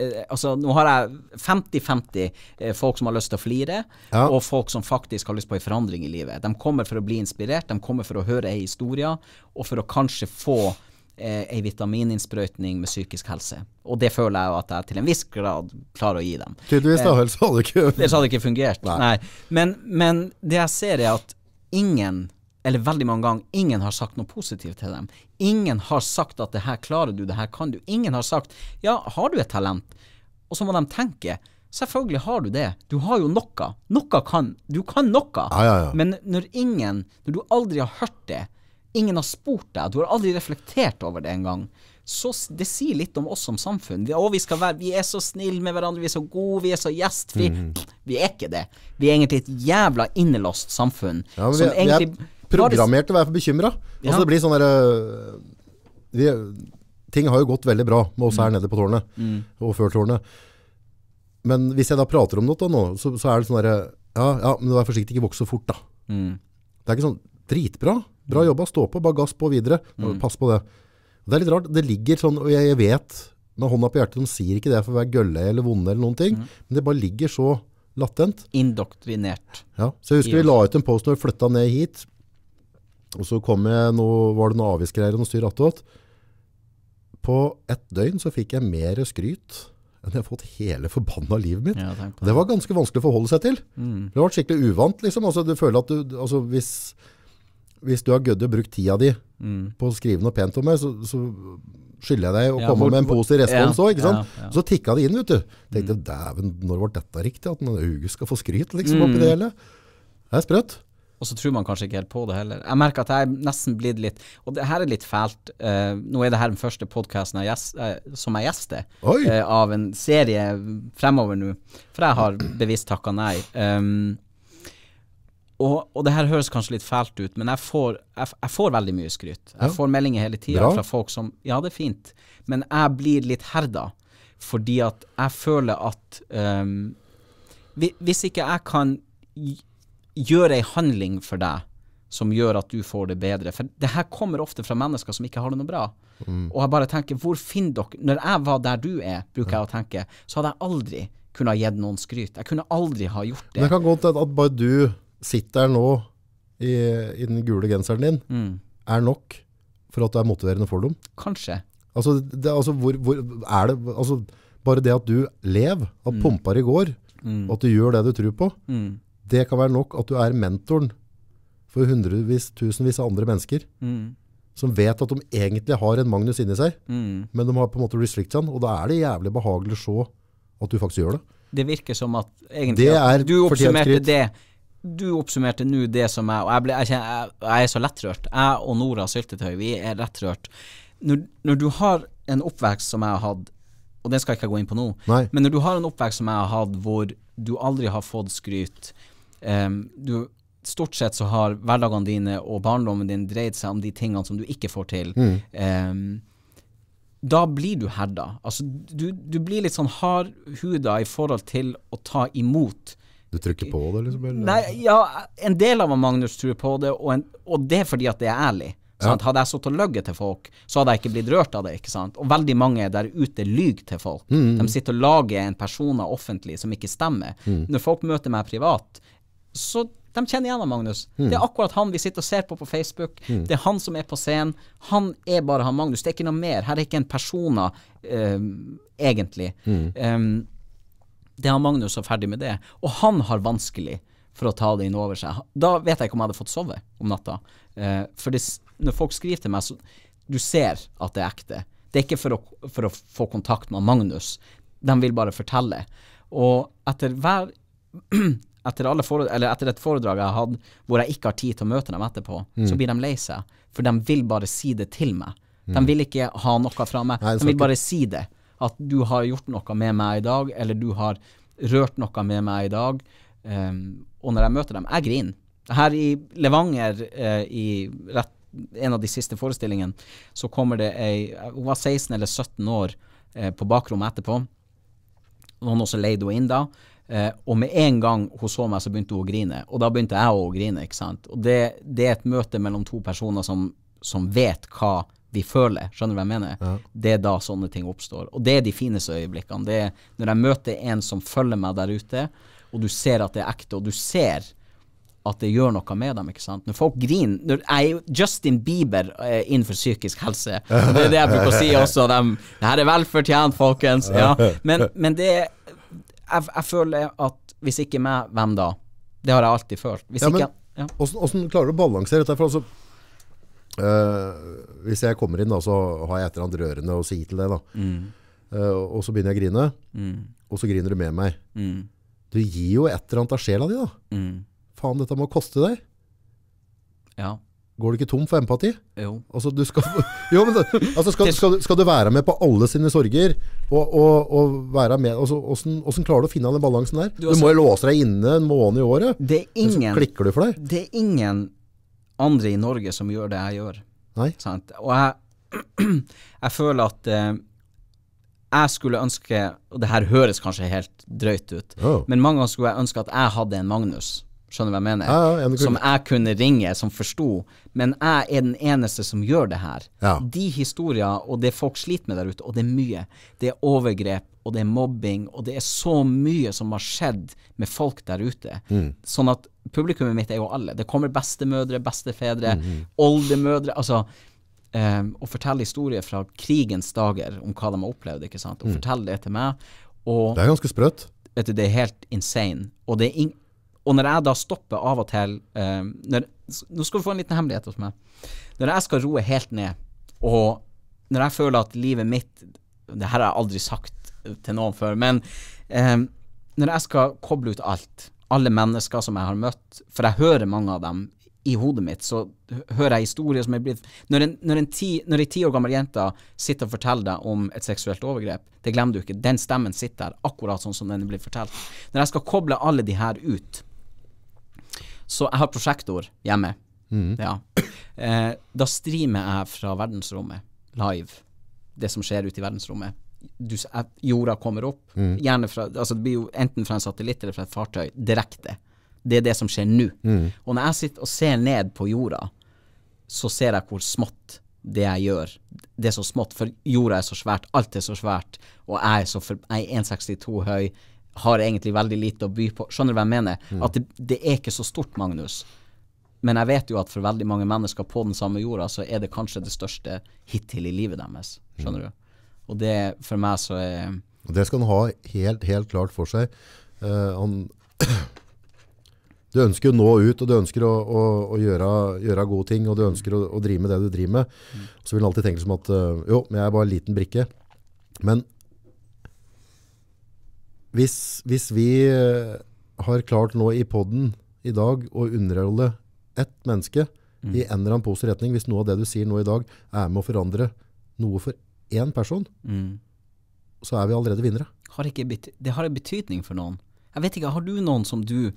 Eh, altså, nå har jeg 50-50 eh, folk som har lyst til å flire, Ja. og folk som faktisk har lyst på en forandring i livet. De kommer for å bli inspirert, de kommer for å høre ei historie, og for å kanskje få eh, ei vitamininnsprøytning med psykisk helse. Og det føler jeg jo at jeg til en viss grad klarer å gi dem. Tydeligvis, da. Ellers hadde det ikke <laughs> Ellers hadde det ikke fungert. Nei. Men, men det jeg ser er at ingen, eller veldig mange ganger, ingen har sagt noe positivt til dem. Ingen har sagt at det her klarer du, det her kan du. Ingen har sagt ja, har du et talent? Og så må de tenke. Selvfølgelig har du det. Du har jo noe. Noe kan. Du kan noe. Ja, ja, ja. Men når ingen, når du aldri har hørt det, ingen har spurt deg, du har aldri reflektert over det engang, så det sier litt om oss som samfunn. Vi, å, vi, være, vi er så snille med hverandre, vi er så gode, vi er så gjestfrie. Mm. Vi er ikke det. Vi er egentlig et jævla innelåst samfunn. Ja, vi, er- vi er programmert til å være bekymra. Ja. Altså, det blir sånn derre Ting har jo gått veldig bra med oss her nede på tårnet, og før tårnet. Men hvis jeg da prater om noe nå, så, så er det sånn derre ja, ja, men vær forsiktig, ikke vokse så fort, da. Mm. Det er ikke sånn dritbra. Bra jobba, stå på, bare gass på videre. Pass på det. Det er litt rart. Det ligger sånn, og jeg, jeg vet med hånda på hjertet, de sier ikke det for å være gølle eller vonde eller noen ting, men det bare ligger så latent. indoktrinert. Ja, så jeg husker vi la ut en post når vi flytta ned hit, og så kom jeg, nå var det noe avgiftsgreier og noe styr attåt. På ett døgn så fikk jeg mer skryt enn jeg har fått hele forbanna livet mitt. Ja, Det var ganske vanskelig å forholde seg til. Mm. Det var skikkelig uvant, liksom. Altså, du føler at du, altså, hvis, hvis du har gødd å bruke tida di Mm. på å skrive noe pent om meg, så, så skylder jeg deg å Ja, komme hvor- med en positiv respons òg, ja, ja. Så tikka det inn, vet du. Tenkte, dæven, når ble dette riktig? At en Auge skal få skryt, liksom, Mm. oppi det hele? Det er sprøtt. Og så tror man kanskje ikke helt på det heller. Jeg merker at jeg nesten blitt litt Og det her er litt fælt. Uh, nå er det her den første podkasten uh, som jeg gjester eh, av en serie fremover nå. For jeg har bevisst takka nei. Um, og, og det her høres kanskje litt fælt ut, men jeg får, jeg, jeg får veldig mye skryt. Jeg Ja. får meldinger hele tida fra folk som Ja, det er fint, men jeg blir litt herda. Fordi at jeg føler at um, Hvis ikke jeg kan gjøre ei handling for deg som gjør at du får det bedre For det her kommer ofte fra mennesker som ikke har det noe bra. Mm. Og jeg bare tenker, hvor finner dere Når jeg var der du er, bruker jeg å tenke, så hadde jeg aldri kunnet ha gitt noen skryt. Jeg kunne aldri ha gjort det. Men det det. kan godt hende at bare du sitter nå i, i den gule genseren din, Mm. er nok for at du er motiverende for dem. Kanskje. Altså, det, altså, hvor, hvor er det altså, Bare det at du lever, at pumper i går, og at du gjør det du tror på, Mm. det kan være nok at du er mentoren for hundrevis, tusenvis av andre mennesker Mm. som vet at de egentlig har en Magnus inni seg, Mm. men de har på en måte restrictions, og da er det jævlig behagelig å se at du faktisk gjør det. Det virker som at egentlig Det er du fortjent det Du oppsummerte nå det som jeg Og jeg, ble, jeg, kjenner, jeg, jeg er så lettrørt. Jeg og Nora Syltetøy, vi er lettrørt. Når, når du har en oppvekst som jeg har hatt, og den skal jeg ikke gå inn på nå, Nei. men når du har en oppvekst som jeg har hatt, hvor du aldri har fått skryt um, du, Stort sett så har hverdagene dine og barndommen din dreid seg om de tingene som du ikke får til. Em, da blir du herda. Altså, du, du blir litt sånn hardhuda i forhold til å ta imot. Du trykker på det, liksom? Eller? Nei, ja, en del av Magnus tror på det, og, en, og det er fordi at det er ærlig. Sant? Hadde jeg sittet og løyet til folk, så hadde jeg ikke blitt rørt av det. ikke sant? Og veldig mange der ute lyver til folk. De sitter og lager en persona offentlig som ikke stemmer. Når folk møter meg privat, så de kjenner igjen Magnus. Magnus. Det er akkurat han vi sitter og ser på på Facebook. Det er han som er på scenen. Han er bare han Magnus. Det er ikke noe mer. Her er ikke en persona, um, egentlig. Um, det er han Magnus og ferdig med det. Og han har vanskelig for å ta det inn over seg. Da vet jeg ikke om jeg hadde fått sove om natta. Eh, for det, når folk skriver til meg, så du ser at det er ekte. Det er ikke for å, for å få kontakt med Magnus. De vil bare fortelle. Og etter hver <clears throat> etter, eller etter et foredrag jeg har hatt hvor jeg ikke har tid til å møte dem etterpå, så blir de lei seg. For de vil bare si det til meg. De vil ikke ha noe fra meg. Nei, de vil bare si det. At du har gjort noe med meg i dag, eller du har rørt noe med meg i dag. Um, og når jeg møter dem Jeg griner. Her i Levanger, uh, i rett, en av de siste forestillingene, så kommer det ei Hun var 16 eller 17 år uh, på bakrommet etterpå. Noen også leide henne inn da. Uh, og med en gang hun så meg, så begynte hun å grine. Og da begynte jeg å grine. ikke sant? Og det, det er et møte mellom to personer som, som vet hva vi føler. Skjønner du hva jeg mener? Ja. Det er da sånne ting oppstår. Og det er de fineste øyeblikkene. Det er når jeg møter en som følger meg der ute, og du ser at det er ekte, og du ser at det gjør noe med dem. ikke sant? Når folk griner når Justin Bieber er innenfor psykisk helse. Og det er det jeg bruker å si også. Dem, det her er velfortjent, folkens. Ja. Men, men det er jeg, jeg føler at hvis ikke meg, hvem da? Det har jeg alltid følt. Hvis Ja, men- ikke ja. Hvordan, hvordan klarer du å balansere dette? For altså, øh, hvis jeg kommer inn, da, så har jeg et eller annet rørende å si til deg. Da. Uh, og så begynner jeg å grine, Mm, og så griner du med meg. mm, Du gir jo et eller annet av sjela di. da. mm. Faen, dette må koste deg. Ja. Går du ikke tom for empati? Jo. Altså, du skal, <laughs> jo, men, altså skal, skal, du- skal du være med på alle sine sorger og, og, og være med altså, hvordan, hvordan klarer du å finne den balansen der? Du, Du, altså- må jo låse deg inne en måned i året. Det er ingen, så klikker du for deg. Det er ingen andre i Norge som gjør det jeg gjør. Nei. Sant? Og jeg, <clears throat> jeg føler at eh, jeg skulle ønske Og det her høres kanskje helt drøyt ut, oh. men mange ganger skulle jeg ønske at jeg hadde en Magnus. Skjønner du hva jeg mener? Ja, ja, som jeg kunne ringe, som forsto. Men jeg er den eneste som gjør det her. Ja. De historier og det folk sliter med der ute, og det er mye. Det er overgrep, og det er mobbing, og det er så mye som har skjedd med folk der ute. Sånn at publikummet mitt er jo alle. Det kommer bestemødre, bestefedre, oldemødre. Altså eh, å fortelle historier fra krigens dager om hva de har opplevd, ikke sant. Og fortelle det til meg. Og Det er ganske sprøtt. vet du, det er helt insane. Og, det er ing og når jeg da stopper av og til eh, når, Nå skal du få en liten hemmelighet hos meg. Når jeg skal roe helt ned, og når jeg føler at livet mitt Det her har jeg aldri sagt til noen før, men eh, når jeg skal koble ut alt, alle mennesker som jeg har møtt, for jeg hører mange av dem i hodet mitt, så hører jeg historier som er blitt Når en, når en ti, år gammel jente sitter og forteller deg om et seksuelt overgrep, det glemmer du ikke. Den stemmen sitter der akkurat sånn som den er blitt fortalt. Når jeg skal koble alle de her ut, så jeg har prosjektor hjemme. Ja. Eh, da streamer jeg fra verdensrommet live det som skjer ute i verdensrommet. Du, jorda kommer opp, gjerne fra altså Det blir jo enten fra en satellitt eller fra et fartøy, direkte. Det er det som skjer nå. Og når jeg sitter og ser ned på jorda, så ser jeg hvor smått det jeg gjør. Det er så smått, for jorda er så svært, alt er så svært, og jeg er, så for, jeg er 1,62 høy, har egentlig veldig lite å by på. Skjønner du hva jeg mener? At det, det er ikke så stort, Magnus. Men jeg vet jo at for veldig mange mennesker på den samme jorda, så er det kanskje det største hittil i livet deres. Skjønner du? Og det for meg så er Og Det skal han ha helt, helt klart for seg. Uh, han, <clears throat> du ønsker å nå ut, og du ønsker å, å, å gjøre, gjøre gode ting, og du ønsker å, å drive med det du driver med. Så vil han alltid tenke som at eh, jo, men jeg er bare en liten brikke. Men hvis, hvis vi eh, har klart nå i podden i dag å underholde ett menneske i en eller annen positiv retning, hvis noe av det du sier nå i dag er med å forandre noe for én person, mm. så er vi allerede vinnere. har ikke det har en betydning for noen. Jeg vet ikke, har du noen som du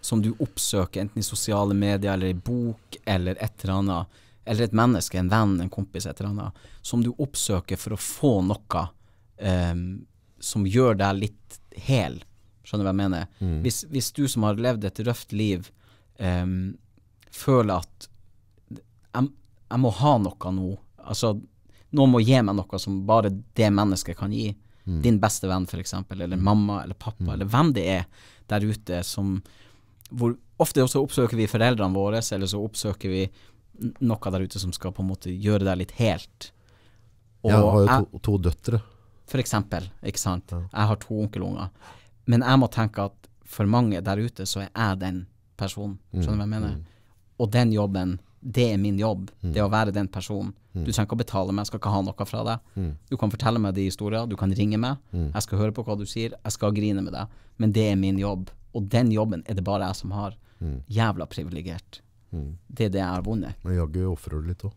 som du oppsøker, enten i sosiale medier eller i bok eller et eller annet, eller et menneske, en venn, en kompis, et eller annet, som du oppsøker for å få noe ehm, som gjør deg litt hel? Skjønner du hva jeg mener? Hvis, hvis du som har levd et røft liv, um, føler at jeg, jeg må ha noe nå, altså noen må gi meg noe som bare det mennesket kan gi. Din beste venn f.eks., eller mamma eller pappa, eller hvem det er der ute som hvor Ofte også oppsøker vi foreldrene våre, eller så oppsøker vi noe der ute som skal på en måte gjøre deg litt helt. Og Jeg har jo to, to døtre. For eksempel, ikke sant. Jeg har to onkelunger. Men jeg må tenke at for mange der ute, så er jeg den personen. Skjønner du hva jeg mener? Og den jobben, det er min jobb. Det å være den personen. Du trenger ikke å betale meg, jeg skal ikke ha noe fra deg. Du kan fortelle meg de historier, du kan ringe meg. Jeg skal høre på hva du sier, jeg skal grine med deg. Men det er min jobb. Og den jobben er det bare jeg som har. Jævla privilegert. Det er det jeg har vunnet. Men jaggu ofrer du litt òg.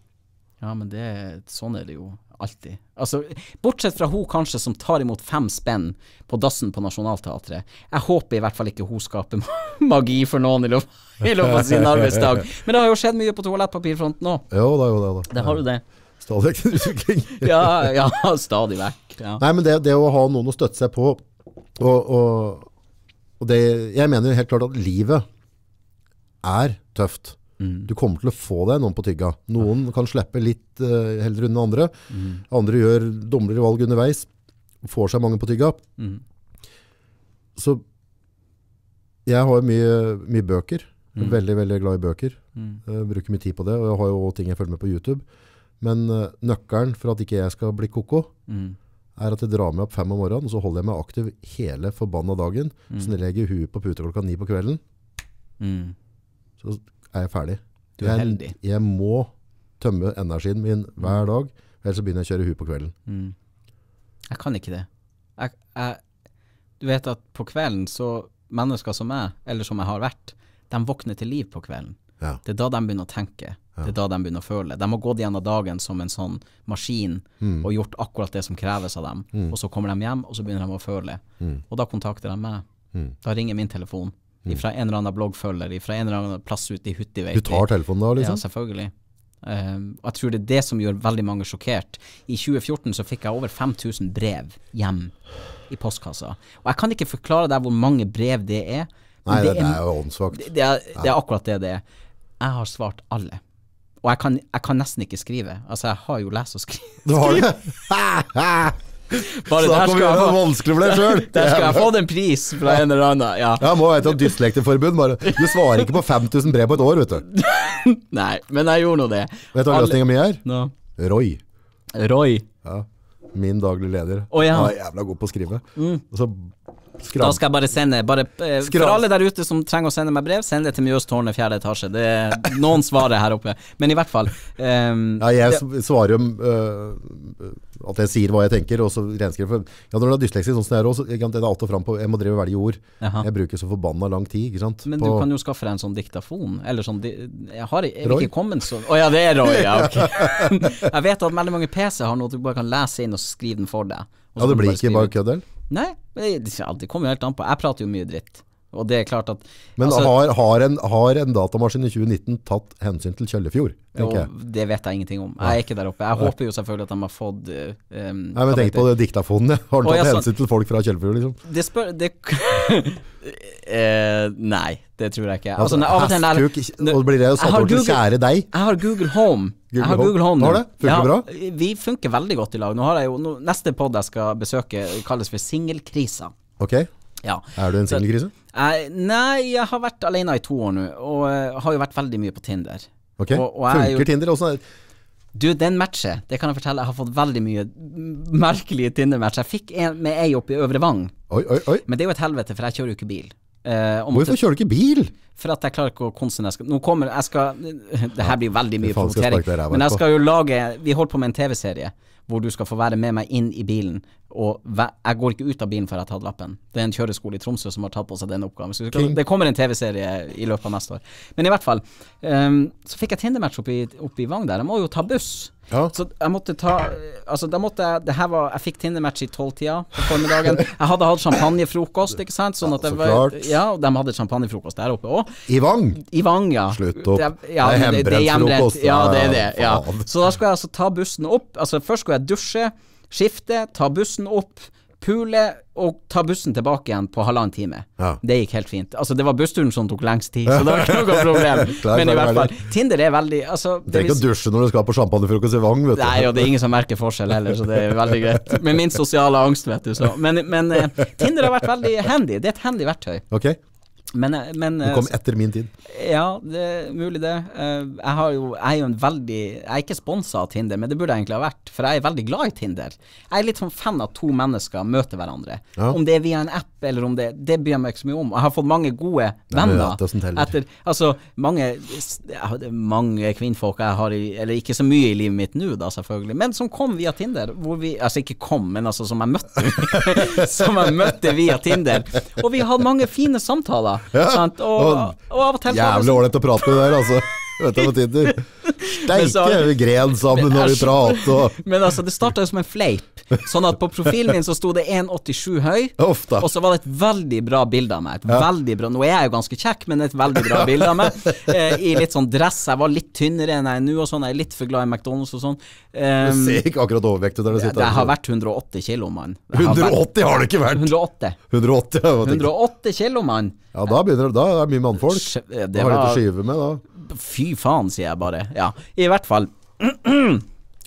Ja, men det, sånn er det jo alltid. Altså, bortsett fra hun kanskje som tar imot fem spenn på dassen på Nationaltheatret. Jeg håper i hvert fall ikke hun skaper <laughs> magi for noen i løpet, av sin arbeidsdag. Men det har jo skjedd mye på toalettpapirfronten òg. Jo da, jo da. da. Det har du det. Stadig vekk en utvikling. <laughs> Ja, ja, stadig vekk. Ja. Nei, men det, det å ha noen å støtte seg på, og, og, og det, jeg mener helt klart at livet er tøft. Du kommer til å få deg noen på tygga. Noen kan slippe litt uh, heller unna andre. Andre gjør dummere valg underveis. Får seg mange på tygga. Mm. Så jeg har jo mye, mye bøker. Er Mm. Veldig, veldig glad i bøker. Mm. Jeg bruker mye tid på det, og jeg har jo ting jeg følger med på YouTube. Men uh, nøkkelen for at ikke jeg skal bli koko, Mm. er at jeg drar meg opp fem om morgenen, og så holder jeg meg aktiv hele forbanna dagen. Mm. Så når jeg legger huet på puta klokka ni på kvelden, Mm. så er jeg ferdig. Du er jeg, heldig. Jeg må tømme energien min hver dag, ellers så begynner jeg å kjøre huet på kvelden. Mm. Jeg kan ikke det. Jeg, jeg, du vet at på kvelden så Mennesker som meg, eller som jeg har vært, de våkner til liv på kvelden. Ja. Det er da de begynner å tenke. Det er da de begynner å føle. De har gått gjennom dagen som en sånn maskin Mm. og gjort akkurat det som kreves av dem. Og så kommer de hjem, og så begynner de å føle. Og da kontakter de meg. Mm. Da ringer min telefon. Fra en eller annen bloggfølger, fra en eller annen plass ute i Huttiveit. Du tar telefonen da, liksom? Ja, selvfølgelig. Um, og jeg tror det er det som gjør veldig mange sjokkert. I 2014 så fikk jeg over 5000 brev hjem i postkassa. Og jeg kan ikke forklare deg hvor mange brev det er. Nei, det, det er jo åndssvakt. det, det, er, det er akkurat det det er. Jeg har svart alle. Og jeg kan, jeg kan nesten ikke skrive. Altså, jeg har jo lest og skrive. Du har det? <laughs> Bare det jeg være få, vanskelig <laughs> for deg sjøl. der skal jeg få en pris fra en eller annen. Ja. Ja, må være et dyslekterforbund. Bare. Du svarer ikke på 5000 brev på et år, vet du. <laughs> Nei, men jeg gjorde nå det. Vet du hva løsninga mi er? No. Roy. Roy. Ja. Min daglig leder. Oh, ja. Han er jævla god på å skrive. Og så Da skal jeg bare sende bare, eh, For alle der ute som trenger å sende meg brev, send det til Mjøstårnet fjerde etasje. Det er noen svarer her oppe. Men i hvert fall um, Ja, jeg det, svarer jo uh, at jeg sier hva jeg tenker, og så renskriver ja, Når du har dysleksi, sånn som det er også, ikke det er alt og fram på Jeg må drive og velge ord. Aha. Jeg bruker så forbanna lang tid, ikke sant. Men på, du kan jo skaffe deg en sånn diktafon. Eller sånn Jeg har jeg Roy? ikke kommet så Å ja, det er Roy, ja. ok. <laughs> jeg vet at veldig mange PC har noe du bare kan lese inn og skrive den for deg. Ja, det blir ikke bare kødd, eller? Nei, det, kommer jo helt an på. Jeg prater jo mye dritt. Og det er klart at Men altså, har, har, en, har en datamaskin i 2019 tatt hensyn til Kjøllefjord, Jo, Det vet jeg ingenting om. Jeg er ikke der oppe. Jeg håper jo selvfølgelig at de har fått um, Nei, men tenk på det diktafonen. Har den Å, ja, tatt hensyn til folk fra Kjøllefjord, liksom? Det spør det, <laughs> <laughs> eh, Nei, det tror jeg ikke. Altså, når- av og til Hestkuk og blir det satt over til kjære deg. Jeg har Google Home. Google jeg har. Google Home Har det? Funker det bra? Vi funker veldig godt i lag. Nå har jeg jo, nå, neste pod jeg skal besøke, kalles for Singelkrisa. Okay. Ja. er du en singelkrise? Nei, jeg har vært alene i to år nå, og uh, har jo vært veldig mye på Tinder. Ok, Og- og jeg er jo- funker Tinder? Også, Du, den matchen, det kan jeg fortelle, jeg har fått veldig mye merkelige Tinder-matcher. Jeg fikk en med ei oppe i Øvre Vang, oi, oi, oi. men det er jo et helvete, for jeg kjører jo ikke bil. Eh, og Hvorfor måtte, kjører du ikke bil? for at jeg klarer ikke å konsentrere skal- Nå kommer jeg skal <laughs> Det her blir veldig mye faen skal promotering. sparke deg i ræva Men jeg etterpå. skal jo lage Vi holder på med en TV-serie hvor du skal få være med meg inn i bilen. Og jeg går ikke ut av bilen før jeg har tatt lappen. Det er en kjøreskole i Tromsø som har tatt på seg den oppgaven. Så det kommer en TV-serie i løpet av neste år. Men i hvert fall. Um, så fikk jeg Tinder-match oppe i Vang der. Jeg må jo ta buss. Ja. Så jeg måtte ta Altså, da måtte jeg Det her var Jeg fikk Tinder-match i tolvtida på formiddagen. Jeg hadde hatt champagnefrokost, ikke sant? Sånn at Ja, så var klart. Ja, de hadde champagnefrokost der oppe òg. I Vang? I Vang, ja. Slutt opp. Det, ja, det er hjemmebrent. Ja, det er det. Ja. Så da skulle jeg altså ta bussen opp. Altså Først skulle jeg dusje, skifte, ta bussen opp, pule og ta bussen tilbake igjen på halvannen time. Ja. Det gikk helt fint. Altså Det var bussturen som tok lengst tid, så det var ikke noe <laughs> problem. Klar, Men i hvert fall, Tinder er veldig altså, Du det trenger ikke å dusje når du skal på champagnefrokost i Vang, vet du. Nei, og det er ingen som merker forskjell heller, så det er veldig greit. Med min sosiale angst, vet du. Så. Men, men eh, Tinder har vært veldig handy. Det er et handy verktøy. Ok, Men, eh, men du eh, kom etter min tid. Ja, det er mulig det. Eh, Jeg, har jo, jeg er jo en veldig Jeg er ikke sponsa av Tinder, men det burde jeg egentlig ha vært, for jeg er veldig glad i Tinder. Jeg er litt sånn fan av to mennesker møter hverandre. Ja. Om det er via en app eller om det Det bryr jeg meg ikke så mye om. Jeg har fått mange gode venner. er. Etter, altså, mange ja, Mange kvinnfolk jeg har i Eller ikke så mye i livet mitt nå, da, selvfølgelig, men som kom via Tinder. Vi Altså ikke kom, men altså som jeg møtte. <laughs> som jeg møtte via Tinder. Og vi har hatt mange fine samtaler. Sant? Og, og av og til Jævlig ålreit å prate med deg der, altså. <laughs> Du, på Tinder. <laughs> Steike, vi gren sammen når vi prater pratet og <laughs> Men altså, det starta som en fleip. Sånn at på profilen min så sto det 1,87 høy, <laughs> Ofte. og så var det et veldig bra bilde av meg. Et veldig bra Nå er jeg jo ganske kjekk, men et veldig bra bilde av meg. Eh, I litt sånn dress. Jeg var litt tynnere enn jeg er nå, og sånn. Jeg er litt for glad i McDonald's og sånn. Du Um, ser ikke akkurat overvektig ut der du sitter. jeg har vært 180 kilo, mann. Jeg har vært- 180 har du ikke vært! 180, 180, ja, hva tenker du? 108 kilo, mann. Ja, da begynner det, da er det mye mannfolk. Det Da har litt å var skyve med, da. Fy faen, sier jeg bare. Ja, i hvert fall. <clears throat>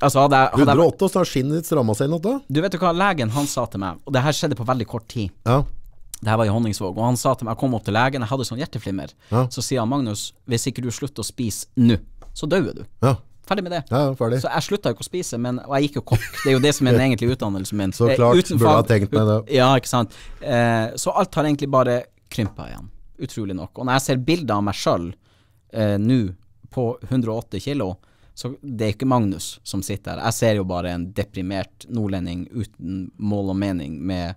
altså, hadde jeg, hadde 108, og så har skinnet ditt stramma seg inn igjen, da? Du vet jo hva legen han sa til meg, og det her skjedde på veldig kort tid. Ja. Det her var i Honningsvåg, og han sa til meg, jeg kom opp til legen, jeg hadde sånn hjerteflimmer. Ja. Så sier han Magnus, hvis ikke du slutter å spise nå, så dauer du. Ja, Ferdig med det. ja ferdig. Så jeg slutta ikke å spise, men, og jeg gikk jo kokk. Det er jo det som er den <laughs> egentlige utdannelsen min. Så Eh, klart, uten burde ha tenkt meg det. Ja, ikke sant. Eh, så alt har egentlig bare krympa igjen. Utrolig nok. Og når jeg ser bilder av meg sjøl eh, nå på 108 kilo, så det er ikke Magnus som sitter her. Jeg ser jo bare en deprimert nordlending uten mål og mening, med,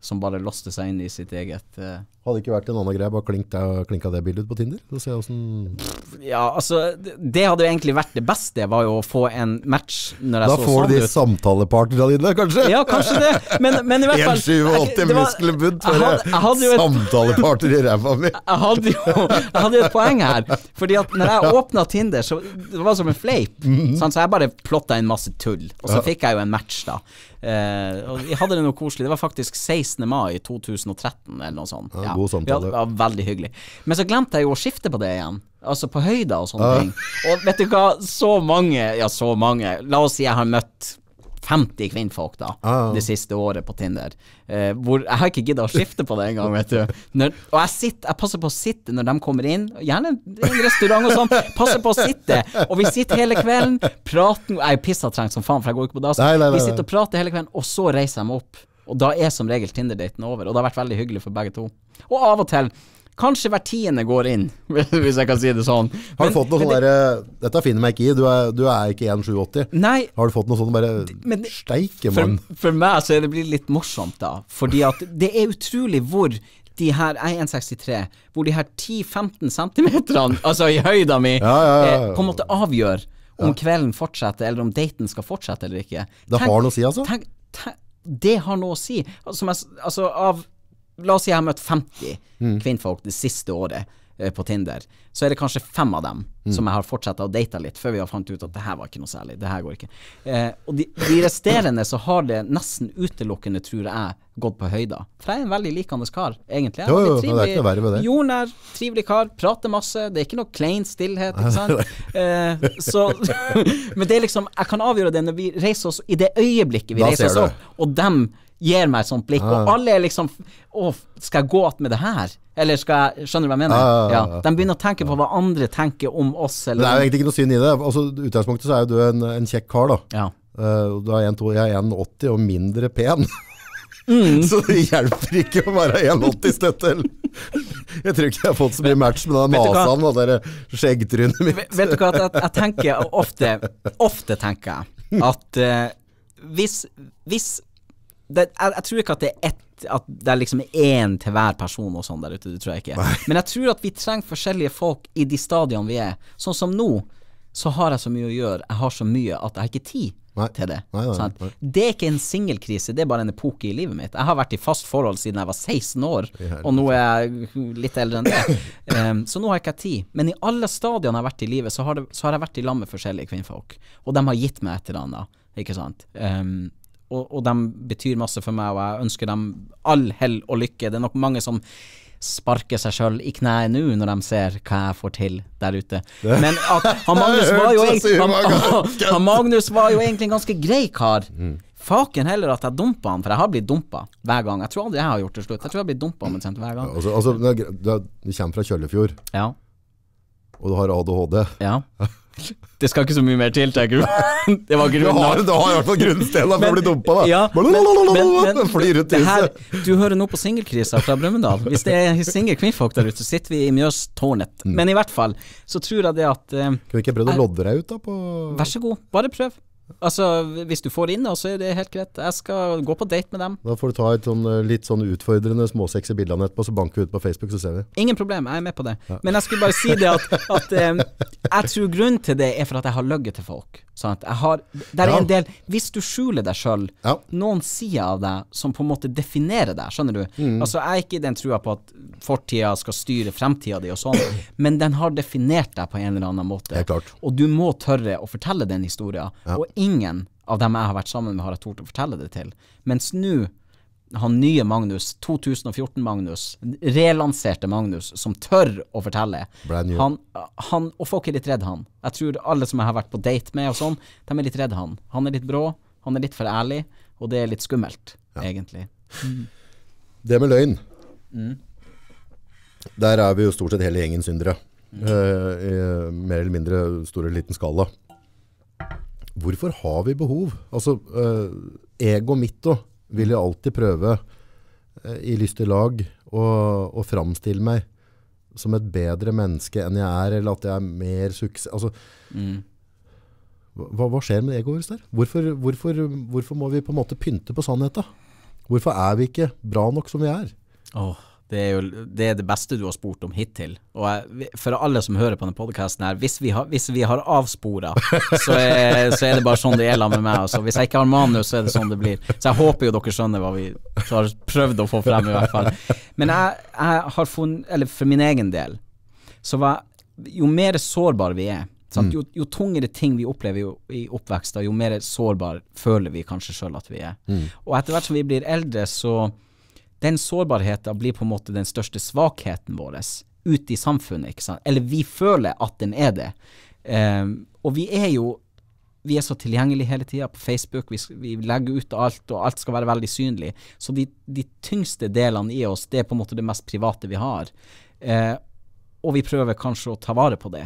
som bare låste seg inn i sitt eget eh, Hadde ikke vært en annen greie, bare klinka, klinka det bildet ut på Tinder? Så ser jeg åssen Ja, altså, det- det hadde jo egentlig vært det beste, var jo å få en match når jeg Da så får sånn du de ut. samtalepartnerne dine, kanskje? Ja, kanskje det, men, men i hvert fall <laughs> 1,87 det var- muskelbunt, for samtalepartner i ræva mi. <laughs> jeg hadde jo et poeng her. Fordi at når jeg åpna Tinder, så det var som en fleip. Mhm. sant? Så jeg bare plotta inn masse tull. Og så fikk jeg jo en match, da. Eh, og vi hadde det noe koselig. Det var faktisk 16. mai 2013, eller noe sånt. Ja, god samtale. Ja, veldig hyggelig. Men så glemte jeg jo å skifte på det igjen. Altså på høyder og sånne ting. Og vet du hva, så mange, ja så mange La oss si jeg har møtt 50 kvinnfolk da ja. det siste året på Tinder. Eh, hvor Jeg har ikke gidda å skifte på det engang, vet du. Når, og jeg, sitter, jeg passer på å sitte når de kommer inn, gjerne i en restaurant og sånn. Passer på å sitte. Og vi sitter hele kvelden, prater Jeg er pissatrengt som faen, for jeg går ikke på dass. Vi sitter og prater hele kvelden, og så reiser jeg meg opp. Og da er som regel Tinder-daten over. Og det har vært veldig hyggelig for begge to. Og av og til Kanskje hver tiende går inn, <laughs> hvis jeg kan si det sånn. Har du fått noe sånn det- derre Dette finner meg ikke i, du er, du er ikke 1,87. Nei, Har du fått noe sånn bare men Steike, For, mann. for meg så er det blitt litt morsomt, da. Fordi at det er utrolig hvor de her Jeg er 1,63. Hvor de her 10-15 centimeterne, <laughs> altså i høyda mi, Ja, ja, ja, eh, på en måte avgjør om kvelden fortsetter, eller om daten skal fortsette eller ikke. Det har noe å si, altså? Tenk, tenk, det har noe å si. Altså, altså av La oss si jeg har møtt 50 Mm. kvinnfolk det siste året eh, på Tinder. Så er det kanskje fem av dem Mm. som jeg har fortsatt å date litt, før vi har fant ut at det her var ikke noe særlig. Det her går ikke. Eh, og de, de resterende så har det nesten utelukkende, tror jeg, gått på høyda. For jeg er en veldig likende kar, egentlig. Jo, jo, veldig men det er ikke noe verre med det. Jordnær, trivelig kar, prater masse. Det er ikke noe klein stillhet, ikke sant. <laughs> Eh, så <laughs> Men det er liksom Jeg kan avgjøre det når vi reiser oss I det øyeblikket vi Da reiser oss opp, og dem gir meg et sånt blikk, og alle er liksom Å, skal jeg gå att med det her? Eller skal jeg Skjønner du hva jeg mener? Ja, ja, ja, ja. De begynner å tenke på hva andre tenker om oss, Eller det er jo egentlig ikke noe synd i det. Altså, utgangspunktet så er jo du en, en kjekk kar, da. Ja. Uh, og du er 1,2 jeg er 1,80 og mindre pen. Mm. <laughs> så det hjelper ikke å være 1,80 støttel. Jeg tror ikke jeg har fått så mye match med den nasen og det skjeggtrynet mitt. Vet vet du hva, jeg, jeg tenker ofte Ofte tenker jeg at uh, hvis, hvis det, jeg, jeg tror ikke at det er ett At det er liksom én til hver person og sånn der ute, det tror jeg ikke. <laughs> Men jeg tror at vi trenger forskjellige folk i de stadiene vi er. Sånn som nå, så har jeg så mye å gjøre, jeg har så mye at jeg har ikke tid Nei. til det. Nei, nei, sant? nei. Det er ikke en singelkrise, det er bare en epoke i livet mitt. Jeg har vært i fast forhold siden jeg var 16 år, og nå er jeg litt eldre enn det. Um, <coughs> så nå har jeg ikke tid. Men i alle stadiene jeg har vært i livet, så har, det, så har jeg vært i lag med forskjellige kvinnfolk. Og de har gitt meg et eller annet, ikke sant. Um, og, og de betyr masse for meg, og jeg ønsker dem all hell og lykke. Det er nok mange som sparker seg sjøl i kneet nå når de ser hva jeg får til der ute. Men at han Magnus <laughs> var jo egentlig <laughs> han, Magnus var jo egentlig en ganske grei kar. Faken heller at jeg dumpa han, for jeg har blitt dumpa hver gang. Jeg tror aldri jeg har gjort det slutt. Jeg tror jeg har blitt dumpa omtrent hver gang. Altså, altså, du kommer fra Kjøllefjord, Ja. og du har ADHD. Ja. <laughs> Det skal ikke så mye mer til, tenker du? <laughs> Det var Du har, du har i hvert fall grunnstedene for å bli dumpa, da. Ja, men, Flyr ut det her, huset. du hører nå på singelkrisa fra Brumunddal. Hvis det er single kvinnfolk der ute, så sitter vi i Mjøstårnet. Mm. Men i hvert fall så tror jeg det at eh, Kunne ikke prøvd å lodde deg ut, da? På Vær så god, bare prøv. Altså, hvis du får inn da, så er det helt greit. Jeg skal gå på date med dem. Da får du ta et sånn, eh, litt sånn utfordrende småsexy bilde av den etterpå, så banker vi ut på Facebook, så ser vi. Ingen problem, jeg er med på det. Men jeg skulle bare si det at, <laughs> at eh, jeg tror grunnen til det er for at jeg har løyet til folk. Sånn at Jeg har, der er Ja. en del Hvis du skjuler deg sjøl, Ja. noen sider av deg som på en måte definerer deg, skjønner du? Mm. Altså, jeg er ikke den trua på at fortida skal styre fremtida di og sånn, men den har definert deg på en eller annen måte. Helt klart. Og du må tørre å fortelle den historien. Og ingen av dem jeg har vært sammen med, har jeg tort å fortelle det til. Mens nå, han nye Magnus, 2014-Magnus, relanserte Magnus, som tør å fortelle han, han, Og folk er litt redd han. Jeg tror alle som jeg har vært på date med og sånn, de er litt redd han. Han er litt brå, han er litt for ærlig, og det er litt skummelt, egentlig. Det med løgn. Mm. Der er vi jo stort sett hele gjengen syndere. Eh, I mer eller mindre stor eller liten skala. Hvorfor har vi behov? Altså, eh, ego mitt da, vil jeg alltid prøve eh, i lystig lag å, å framstille meg som et bedre menneske enn jeg er, eller at jeg er mer suksess. Altså, Mm. hva, hva skjer med egoet vårt der? Hvorfor, hvorfor, hvorfor må vi på en måte pynte på sannheten? Hvorfor er vi ikke bra nok som vi er? Åh, det er jo det, er det beste du har spurt om hittil. Og jeg, for alle som hører på denne podkasten her, hvis vi har, hvis vi har avspora, så, er- så er det bare sånn det gjelder med meg. Altså. Hvis jeg ikke har manus, så er det sånn det blir. Så jeg håper jo dere skjønner hva vi har prøvd å få frem, i hvert fall. Men jeg, jeg har funnet, eller for min egen del, så var jo mer sårbare vi er, sant? Jo, jo tungere ting vi opplever jo, i oppveksten, jo mer sårbar føler vi kanskje sjøl at vi er. Og etter hvert som vi blir eldre, så den sårbarheten blir på en måte den største svakheten vår ute i samfunnet, ikke sant? Eller vi føler at den er det. Um, og vi er jo vi er så tilgjengelige hele tida på Facebook, vi, vi legger ut alt, og alt skal være veldig synlig. Så de, de tyngste delene i oss, det er på en måte det mest private vi har. Eh, og vi prøver kanskje å ta vare på det.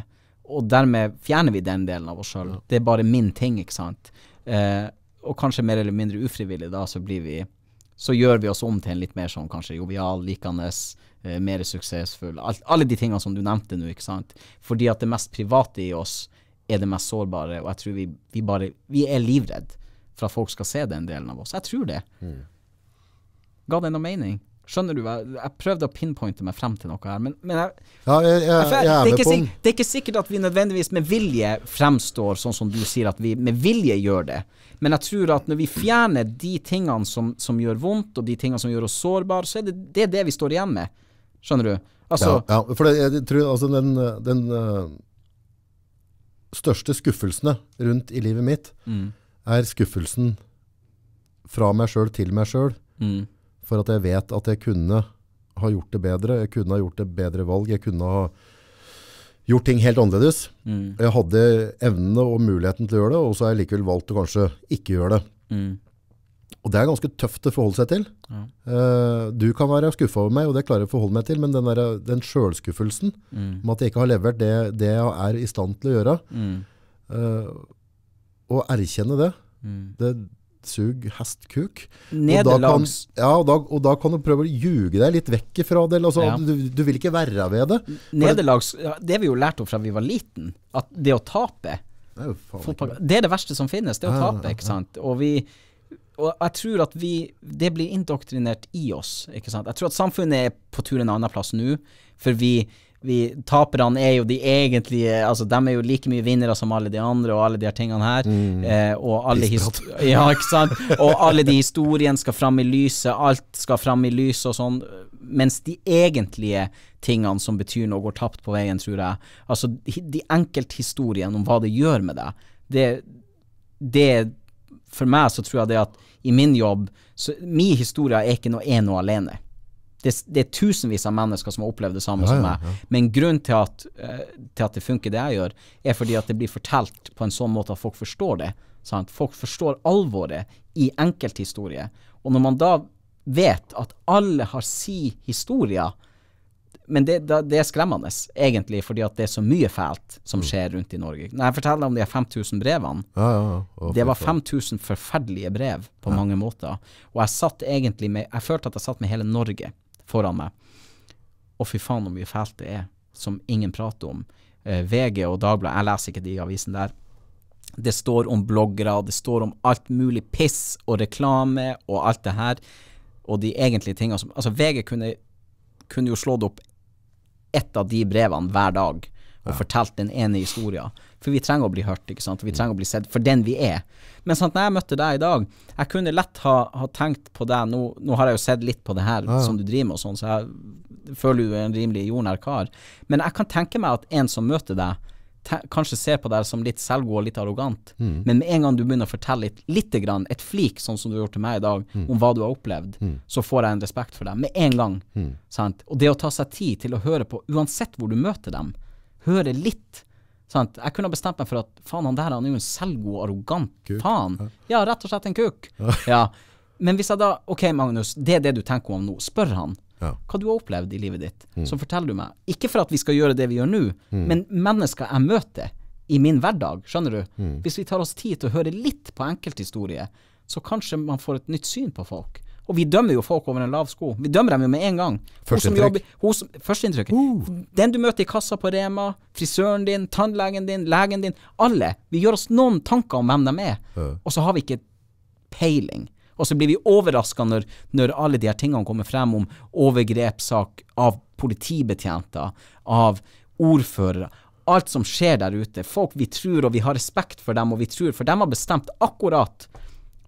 Og dermed fjerner vi den delen av oss sjøl. Det er bare min ting, ikke sant. Eh, og kanskje mer eller mindre ufrivillig da, så blir vi så gjør vi oss om til en litt mer sånn kanskje jovial, likende, eh, mer suksessfull. Alt, alle de tingene som du nevnte nå, ikke sant. Fordi at det mest private i oss er det mest sårbare, og jeg tror vi, vi bare Vi er livredd for at folk skal se den delen av oss. Jeg tror det. Ga det noe mening? Skjønner du? Jeg, Jeg prøvde å pinpointe meg frem til noe her, men, men jeg, Ja, jeg, er ikke det er ikke sikkert at vi nødvendigvis med vilje fremstår sånn som du sier at vi med vilje gjør det. Men jeg tror at når vi fjerner de tingene som, som gjør vondt, og de tingene som gjør oss sårbare, så er det det, er det vi står igjen med. Skjønner du? Altså, ja, ja, for det, jeg tror altså den, den eh, største skuffelsene rundt i livet mitt mm, er skuffelsen fra meg sjøl til meg sjøl, mm, for at jeg vet at jeg kunne ha gjort det bedre, jeg kunne ha gjort et bedre valg, jeg kunne ha gjort ting helt annerledes. mm, Jeg hadde evnene og muligheten til å gjøre det, og så har jeg likevel valgt å kanskje ikke gjøre det. mm, Og det er ganske tøft å forholde seg til. Ja. Eh, du kan være skuffa over meg, og det klarer jeg å forholde meg til, men den, der, den sjølskuffelsen mm, om at jeg ikke har levert det, det jeg er i stand til å gjøre, mm, eh, og erkjenne det, mm. det sug hestkuk. Og da, kan, ja, og, da, og da kan du prøve å ljuge deg litt vekk ifra det. Altså, Ja. du, du vil ikke være ved det. Nederlags... Det har vi jo lært opp fra vi var liten, at det å tape Det er, fotball, det er det verste som finnes, det å tape, ikke sant. Og vi og jeg tror at vi Det blir indoktrinert i oss, ikke sant. Jeg tror at samfunnet er på tur en annen plass nå, for vi, vi Taperne er jo de egentlige Altså, de er jo like mye vinnere som alle de andre, og alle de her tingene her. Mm. Eh, og alle <laughs> Ja. Og alle de historiene skal fram i lyset, alt skal fram i lyset og sånn. Mens de egentlige tingene som betyr noe, går tapt på veien, tror jeg. Altså, de, enkelthistoriene om hva det gjør med deg, det, det For meg så tror jeg det at i min jobb så Min historie er ikke noe en og alene. Det, det er tusenvis av mennesker som har opplevd det samme Ja, som ja, meg. Men grunnen til at, eh, til at det funker det jeg gjør, er fordi at det blir fortalt på en sånn måte at folk forstår det. Sant? Folk forstår alvoret i enkelthistorier. Og når man da vet at alle har si historie, men det, det er skremmende, egentlig, fordi at det er så mye fælt som skjer rundt i Norge. Når jeg forteller om de her 5000 brevene, Ja, ja, ja. Det var 5000 forferdelige brev på mange måter. Og jeg satt egentlig med Jeg følte at jeg satt med hele Norge foran meg. Å, fy faen hvor mye fælt det er, som ingen prater om. Eh, VG og Dagbladet, jeg leser ikke de avisene der. Det står om bloggere, det står om alt mulig piss og reklame og alt det her. Og de egentlige tingene som Altså, VG kunne, kunne jo slått opp ett av de brevene hver dag og fortalt den ene historien. For vi trenger å bli hørt, ikke sant. Vi trenger å bli sett for den vi er. Men sant, når jeg møtte deg i dag, jeg kunne lett ha, ha tenkt på deg nå, nå har jeg jo sett litt på det her som du driver med og sånn, så jeg føler du er en rimelig jordnær kar. Men jeg kan tenke meg at en som møter deg, kanskje ser på deg som litt selvgod og litt arrogant, men med en gang du begynner å fortelle litt, lite grann, et flik, sånn som du har gjort til meg i dag, om hva du har opplevd, så får jeg en respekt for deg. Med en gang. Sant? Og det å ta seg tid til å høre på, uansett hvor du møter dem, høre litt. Sant? Jeg kunne bestemt meg for at faen, han der han er jo en selvgod, arrogant faen. Ja, rett og slett en kuk. <laughs> Ja. Men hvis jeg da Ok, Magnus, det er det du tenker om nå. Spør han Ja. hva du har opplevd i livet ditt. Så forteller du meg. Ikke for at vi skal gjøre det vi gjør nå, men mennesker jeg møter i min hverdag, skjønner du. Hvis vi tar oss tid til å høre litt på enkelthistorier, så kanskje man får et nytt syn på folk. Og vi dømmer jo folk over en lav sko. Vi dømmer dem jo med en gang. Førsteinntrykk. jobber- hun. Den du møter i kassa på Rema, frisøren din, tannlegen din, legen din. Alle. Vi gjør oss noen tanker om hvem de er, og så har vi ikke peiling. Og så blir vi overraska når, når alle de her tingene kommer frem om overgrepssak av politibetjenter, av ordførere. Alt som skjer der ute. Folk vi tror, og vi har respekt for dem, og vi tror, for de har bestemt akkurat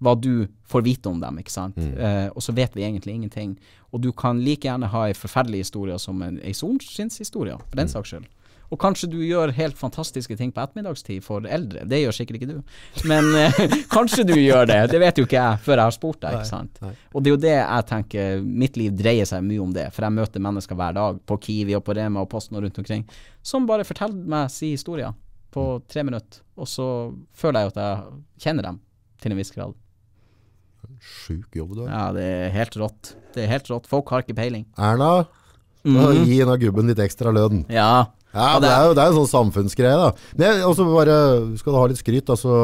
hva du får vite om dem, ikke sant. Eh, og så vet vi egentlig ingenting. Og du kan like gjerne ha ei forferdelig historie som en, ei solskinnshistorie, for den saks skyld. Og kanskje du gjør helt fantastiske ting på ettermiddagstid for eldre. Det gjør sikkert ikke du. Men eh, <laughs> kanskje du gjør det. Det vet jo ikke jeg før jeg har spurt deg. ikke sant? Og det er jo det jeg tenker Mitt liv dreier seg mye om det. For jeg møter mennesker hver dag på Kiwi og på Rema og Posten og rundt omkring som bare forteller meg si historier på tre minutter. Og så føler jeg jo at jeg kjenner dem til en viss grad. Sjuk jobb du har. Ja, det er helt rått. Det er helt rått. Folk har ikke peiling. Erna, da gi denne gubben litt ekstra lønn. Ja. Ja, det er jo det er jo sånn samfunnsgreie, da. Men også bare, skal du ha litt skryt, da, så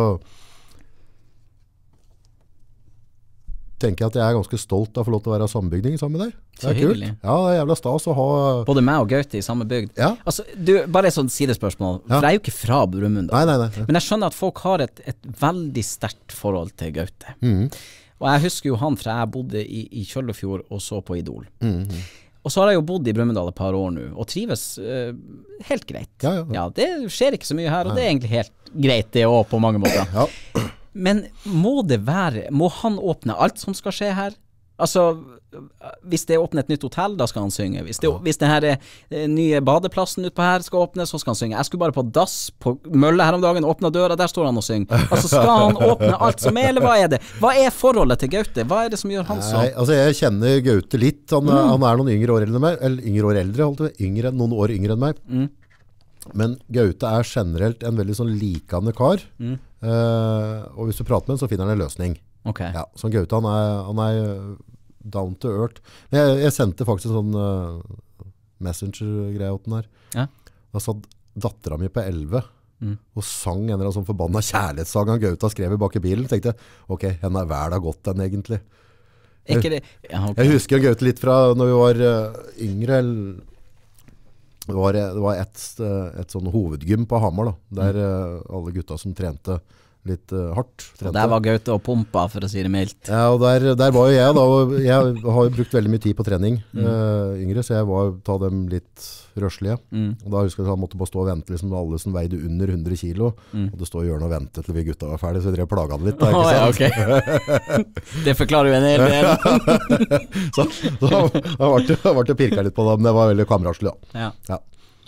tenker jeg at jeg er ganske stolt av å få lov til å være sambygding sammen med deg. Det er kult. Ja, det er jævla stas å ha Både meg og Gaute i samme bygd. Ja. Altså, du, bare et sånt sidespørsmål. For jeg er jo ikke fra Brumund. Men jeg skjønner at folk har et, et veldig sterkt forhold til Gaute. Mhm. Og jeg husker jo han fra jeg bodde i, i Kjøllefjord og så på Idol. Mhm. Og så har jeg jo bodd i Brumunddal et par år nå, og trives uh, helt greit. Ja, ja, ja. det skjer ikke så mye her, og det er egentlig helt greit det òg, på mange måter. Ja. Men må det være Må han åpne alt som skal skje her? Altså, hvis det åpner et nytt hotell, da skal han synge. Hvis, det, hvis den eh, nye badeplassen utpå her skal åpne, så skal han synge. Jeg skulle bare på dass på Mølle her om dagen, åpna døra, der står han og synger. Altså, skal han åpne alt som er, eller hva er det? Hva er forholdet til Gaute? Hva er det som gjør han så altså jeg kjenner Gaute litt. Han, Mm. han er noen yngre år eldre enn meg. Eller yngre år eldre, holdt jeg. Yngre, noen år yngre enn meg. Mm. Men Gaute er generelt en veldig sånn likende kar. Mm. Uh, og hvis du prater med ham, så finner han en løsning. Ok. Ja, så Gaute han er, han er eh, down to earth. Men jeg, jeg sendte faktisk en sånn uh, messenger-greie til den her. Ja. Da satt dattera mi på 11 Mm. og sang en eller annen sånn forbanna kjærlighetssang han Gaute har skrevet bak i bilen. tenkte ok, henne er verda godt den egentlig. Jeg, ja, okay. Jeg husker Gaute litt fra når vi var uh, yngre. Det var, det var et, et sånn hovedgym på Hamar, da, der mm. alle gutta som trente litt uh, hardt. Og Trente. der var Gaute og pumpa, for å si det mildt. Ja, og der, der var jo jeg da, og jeg har jo brukt veldig mye tid på trening Mm. uh, yngre, så jeg var ta dem litt røslige. Mm. Og da husker jeg at han måtte bare stå og vente liksom, alle som veide under 100 kilo, Mm. og det står i hjørnet og vente til vi gutta var ferdige, så jeg drev og plaga han litt. Da, ikke ja, okay. ok. <laughs> det forklarer jo en hel del. <laughs> Så, så da ble pirka litt på det, men det var veldig kameratslig da. Ja. Ja.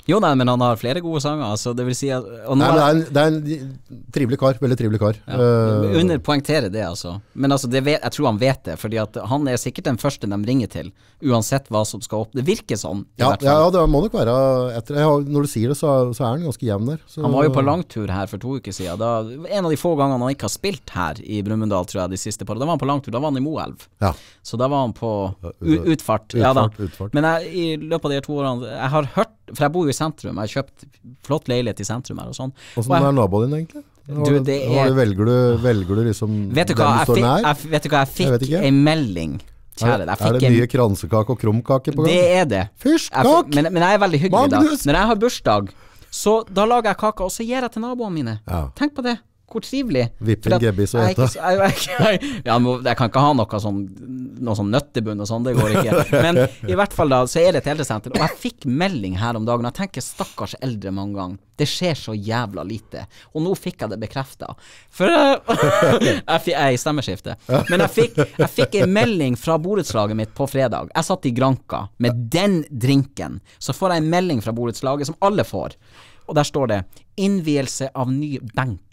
Jo, nei, men han har flere gode sanger, altså. Det vil si at Nei, det er, en, det er en trivelig kar, veldig trivelig kar. Ja. Eh, Under poengtere det, altså. Men altså, det vet, jeg tror han vet det, fordi at han er sikkert den første de ringer til, uansett hva som skal opp. Det virker sånn, ja, ja, det må nok være etter, har, Når du sier det, så, så er han ganske jevn der. Så, Han var jo på langtur her for to uker siden. Da, en av de få gangene han ikke har spilt her i Brumunddal, tror jeg, de siste par. Da var han på langtur. Da var han i Moelv. Ja. Så da var han på utfart. Utfart, utfart. Men jeg, i løpet av de to årene Jeg har hørt For jeg bor jo i sentrum. Jeg har kjøpt flott leilighet i sentrum her og sånn. Åssen er naboen din egentlig? Du, det er- velger, du, velger du liksom Vet du den du står nær? jeg, vet du hva, jeg Jeg fikk ikke. en melding, kjære. er, Jeg det en mye kransekake og krumkake på gang? Det er det. Jeg, men, men jeg er veldig hyggelig da. Når jeg har bursdag, så da lager jeg kake, og så gir jeg til naboene mine. Ja. Tenk på det. Hvor trivelig. Gebbis og ete. jeg, ja, kan ikke ha noe sånn Noe sånn nøttebunn og sånn, det går ikke. <laughs> Men i hvert fall da, så er det et eldresenter. Og jeg fikk melding her om dagen. Jeg tenker stakkars eldre mange ganger. Det skjer så jævla lite. Og nå fikk jeg det bekrefta. For eh, <laughs> jeg, jeg er i stemmeskifte. Men jeg fikk, jeg fikk en melding fra borettslaget mitt på fredag. Jeg satt i Granka med den drinken. Så får jeg en melding fra borettslaget, som alle får. Og der står det 'innvielse av ny benk'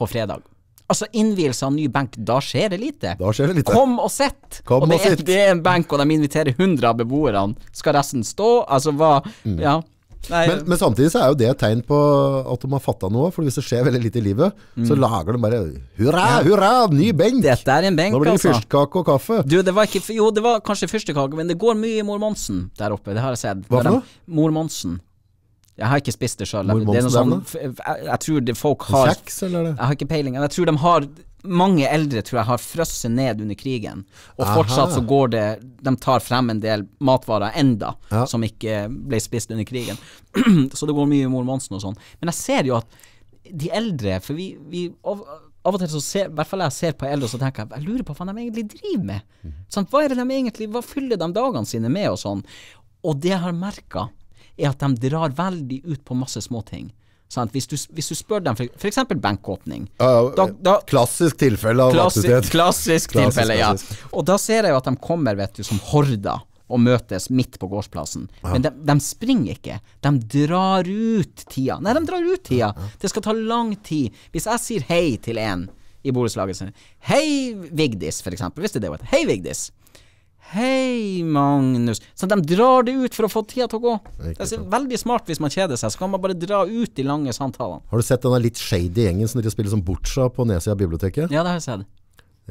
på fredag. Altså innvielse av ny benk, da skjer det lite. Da skjer det lite. Kom og sett! Kom og det, er, sitt. det er en benk, og de inviterer 100 av beboerne. Skal resten stå? Altså hva Ja. Mm. Men, men samtidig så er jo det et tegn på at de har fatta noe. For hvis det skjer veldig lite i livet, så lager de bare Hurra, hurra, ny benk! Mm. dette er en benk, Nå blir det altså. fyrstkake og kaffe. Du, det var ikke Jo, det var kanskje fyrstekake, men det går mye i Mor Monsen der oppe. Det har jeg sett. Hva for noe? Mor Monsen. Jeg har ikke spist det sjøl. Sånn Jeg, jeg tror det folk har Kjeks, eller er? Jeg har ikke peiling. Jeg tror de har Mange eldre tror jeg har frosset ned under krigen, og Aha. fortsatt så går det De tar frem en del matvarer enda, Ja. som ikke ble spist under krigen. <clears throat> så det går mye i Mor Monsen og sånn. Men jeg ser jo at de eldre For vi, vi av, av og til så ser I hvert fall jeg ser på eldre, og så tenker jeg Jeg lurer på hva de egentlig driver med. Sånn, hva er det de egentlig Hva fyller de dagene sine med, og sånn. Og det jeg har merka, er at de drar veldig ut på masse småting. Sant? Hvis, du, hvis du spør dem, for, bankåpning benkåpning. Da, da, Klassisk tilfelle av klassisk, aktivitet. klassisk Klassisk, tilfelle, ja. Og da ser jeg jo at de kommer, vet du, som horder og møtes midt på gårdsplassen. Men de, de springer ikke. De drar ut tida. Nei, de drar ut tida. Det skal ta lang tid. Hvis jeg sier hei til en i borettslaget sitt Hei, Vigdis, eksempel. Hvis det er det hun heter. Hei, Vigdis. Hei, Magnus. Så de drar det ut for å få tida til å gå. Det er veldig smart hvis man kjeder seg. Så kan man bare dra ut de lange samtalene. Har du sett denne litt shady gjengen som driver spiller som Boccia på nedsida av biblioteket? Ja, det har jeg sett.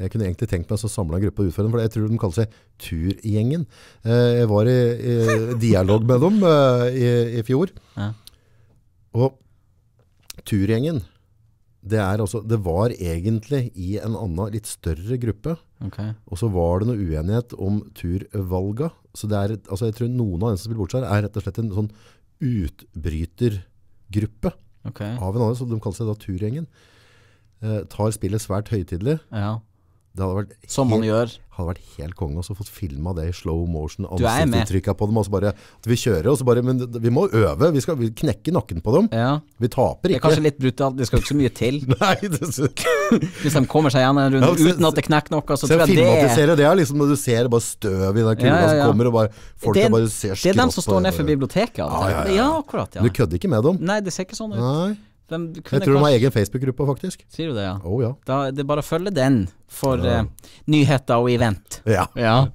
Jeg kunne egentlig tenkt meg å samle en gruppe og utføre den, for jeg tror de kaller seg Turgjengen. Eh, Jeg var i, i <laughs> dialog med dem eh, i, i fjor. Ja. Og Turgjengen, det, er altså, det var egentlig i en annen, litt større gruppe. Okay. Og så var det noe uenighet om turvalga. Så det er, altså jeg tror noen av dem som spiller bortsett, er rett og slett en sånn utbrytergruppe okay. av en annen, så de kaller seg da Turgjengen. Eh, tar spillet svært høytidelig. Ja. Det hadde vært, Som man gjør. hadde vært helt konge å få filma det i slow motion. Ansiktsuttrykka på dem. Og så bare, at vi kjører, og så bare Men vi må øve. Vi skal vi knekke nakken på dem. Ja. Vi taper ikke. Det er kanskje litt brutalt, det skal ikke så mye til. <laughs> Nei, det, Hvis <laughs> de kommer seg gjennom en runde Ja, se- uten at det knekker noe, så så tror jeg det er det er liksom når du ser bare støv i den kula Ja, som kommer, og bare folk det, bare ser det er dem som står ned for biblioteket av. Ja, akkurat. Du kødder ikke med dem? Nei, det ser ikke sånn ut. Nei. Jeg tror tror de har egen Facebook-gruppe, faktisk. Sier du det, ja? Å ja. Da, det er bare å følge den for eh, nyheter og event. Ja. <laughs> Ja.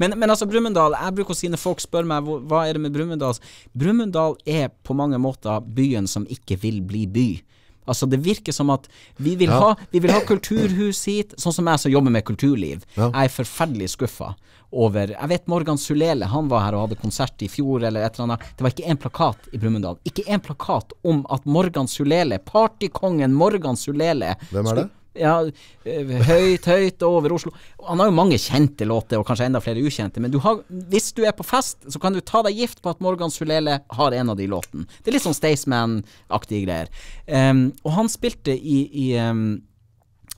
men, men altså, Brumunddal Jeg bruker å si når folk spør meg hva er det med Brumunddal Brumunddal er på mange måter byen som ikke vil bli by. Altså Det virker som at vi vil, Ja. ha, vi vil ha kulturhus hit, sånn som jeg som jobber med kulturliv. Ja. Jeg er forferdelig skuffa over Jeg vet Morgan Sulele, han var her og hadde konsert i fjor eller et eller annet. Det var ikke én plakat i Brumunddal. Ikke én plakat om at Morgan Sulele, partykongen Morgan Sulele Hvem er det? Ja, høyt, høyt over Oslo. Han har jo mange kjente låter, og kanskje enda flere ukjente, men du har, hvis du er på fest, så kan du ta deg gift på at Morgan Sulele har en av de låtene. Det er litt sånn Staysman-aktige greier. Um, og han spilte i, i em,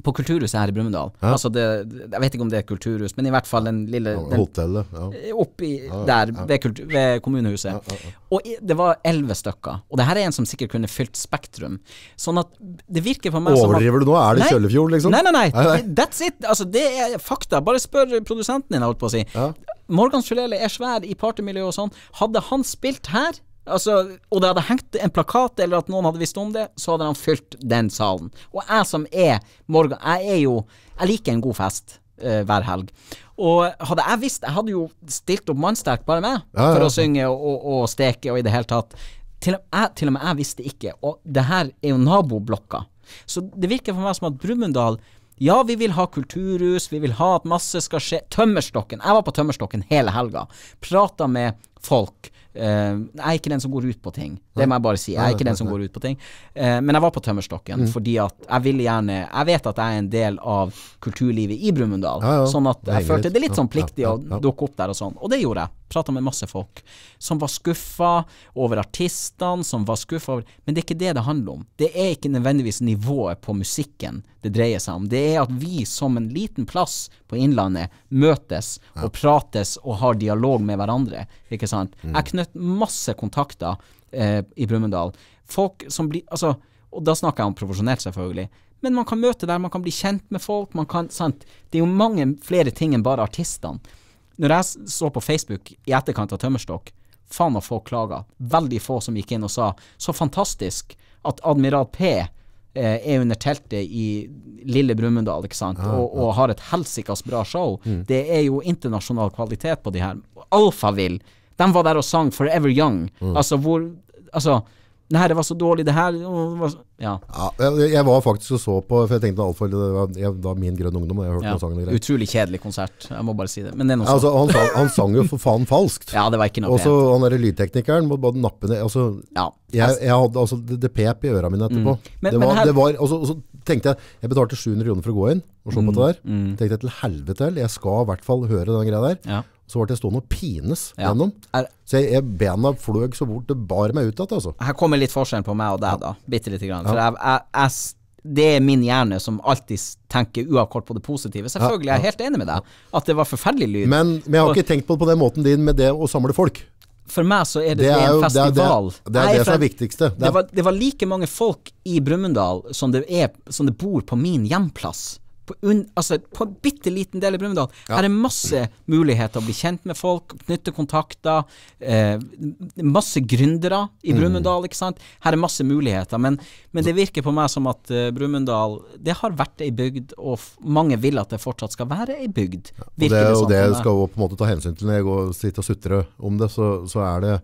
på Kulturhuset her i Brumunddal. Altså det, jeg vet ikke om det er kulturhus, men i hvert fall den lille den, Hotellet. Ja. oppi der ved, kultur, ved kommunehuset. Og det var elleve stykker. Og det her er en som sikkert kunne fylt Spektrum. Sånn at det virker for meg som at Overdriver du nå? Er det. Kjøllefjord, liksom? Nei, nei, nei. Nei, nei. That's it. Altså, det er fakta. Bare spør produsenten din, holdt på å si. Ja. Morgan Sjulele er svær i partymiljøet og sånn. Hadde han spilt her, altså, og det hadde hengt en plakat, eller at noen hadde visst om det, så hadde han fylt den salen. Og jeg som er Morgan, jeg er jo Jeg liker en god fest. uh, hver helg. Og hadde jeg visst Jeg hadde jo stilt opp mannsterkt, bare meg, Ja, for ja. å synge og, og, og steke og i det hele tatt. Til og, jeg, til og med jeg visste ikke, og det her er jo naboblokka. Så det virker for meg som at Brumunddal ja, vi vil ha kulturhus, vi vil ha at masse skal skje. Tømmerstokken. Jeg var på Tømmerstokken hele helga. Prata med folk. Eh, jeg er ikke den som går ut på ting. Det må jeg bare si. Jeg er ikke den som går ut på ting. Eh, men jeg var på Tømmerstokken Mm. fordi at jeg ville gjerne Jeg vet at jeg er en del av kulturlivet i Brumunddal, Ja, ja. sånn at jeg følte det litt sånn pliktig å dukke opp der og sånn. Og det gjorde jeg. Prata med masse folk som var skuffa over artistene, som var skuffa over Men det er ikke det det handler om. Det er ikke nødvendigvis nivået på musikken det dreier seg om. Det er at vi som en liten plass på Innlandet møtes og prates og har dialog med hverandre. Sant? Mm. Jeg knøt masse kontakter eh, i Brumunddal. Folk som blir Altså, og da snakker jeg om profesjonelt, selvfølgelig. Men man kan møte der, man kan bli kjent med folk. Man kan, sant? Det er jo mange flere ting enn bare artistene. Når jeg så på Facebook i etterkant av Tømmerstokk, faen at folk klaga. Veldig få som gikk inn og sa så fantastisk at Admiral P eh, er under teltet i lille Brumunddal, ikke sant, og, og har et helsikas bra show. Det er jo internasjonal kvalitet på de her. Alphaville, de var der og sang Forever Young. Altså hvor Altså, det her det var så dårlig, det her det var så, Ja. Ja, jeg, var faktisk og så på, for jeg tenkte Alfa, det var jeg, da min grønn ungdom, jeg hørte ja. noen sanger og greier. Utrolig kjedelig konsert, jeg må bare si det. Men det er noe Ja, altså, han, sang, han sang jo for faen falskt. Ja, det var ikke noe Og så pent. han derre lydteknikeren må bare nappe ned altså, Ja. jeg, jeg hadde altså det, det pep i øra mine etterpå. Mm. Men- det var, her- det var, og, så, og så tenkte jeg Jeg betalte 700 kroner for å gå inn og se på Mm. det der. Tenkte jeg til helvete. Jeg skal i hvert fall høre den greia der. Ja. Så ble jeg stående og pines Ja. gjennom. Er- Så jeg, jeg, bena fløg så bort det bar meg ut igjen, altså. Her kommer litt forskjellen på meg og deg, da. Bitte lite grann. For jeg, jeg, jeg, det er min hjerne som alltid tenker uavkort på det positive. Selvfølgelig, jeg er helt enig med deg. At det var forferdelig lyd. Men, men jeg har ikke tenkt på det på den måten din med det å samle folk. For meg så er det, Det er jo en det, er, det, festival. det, er det som er viktigste. Det er, var, det var like mange folk i Brumunddal som som det bor på min hjemplass. På, un, altså, på en bitte liten del i Brumunddal. Her er masse muligheter å bli kjent med folk, knytte kontakter. Eh, masse gründere i Mm. Brumunddal, ikke sant. Her er masse muligheter. Men, men det virker på meg som at uh, Brumunddal Det har vært ei bygd, og mange vil at det fortsatt skal være ei bygd. og det, det og det skal jo på en måte ta hensyn til når jeg går sitter og sutrer om det, så, så er det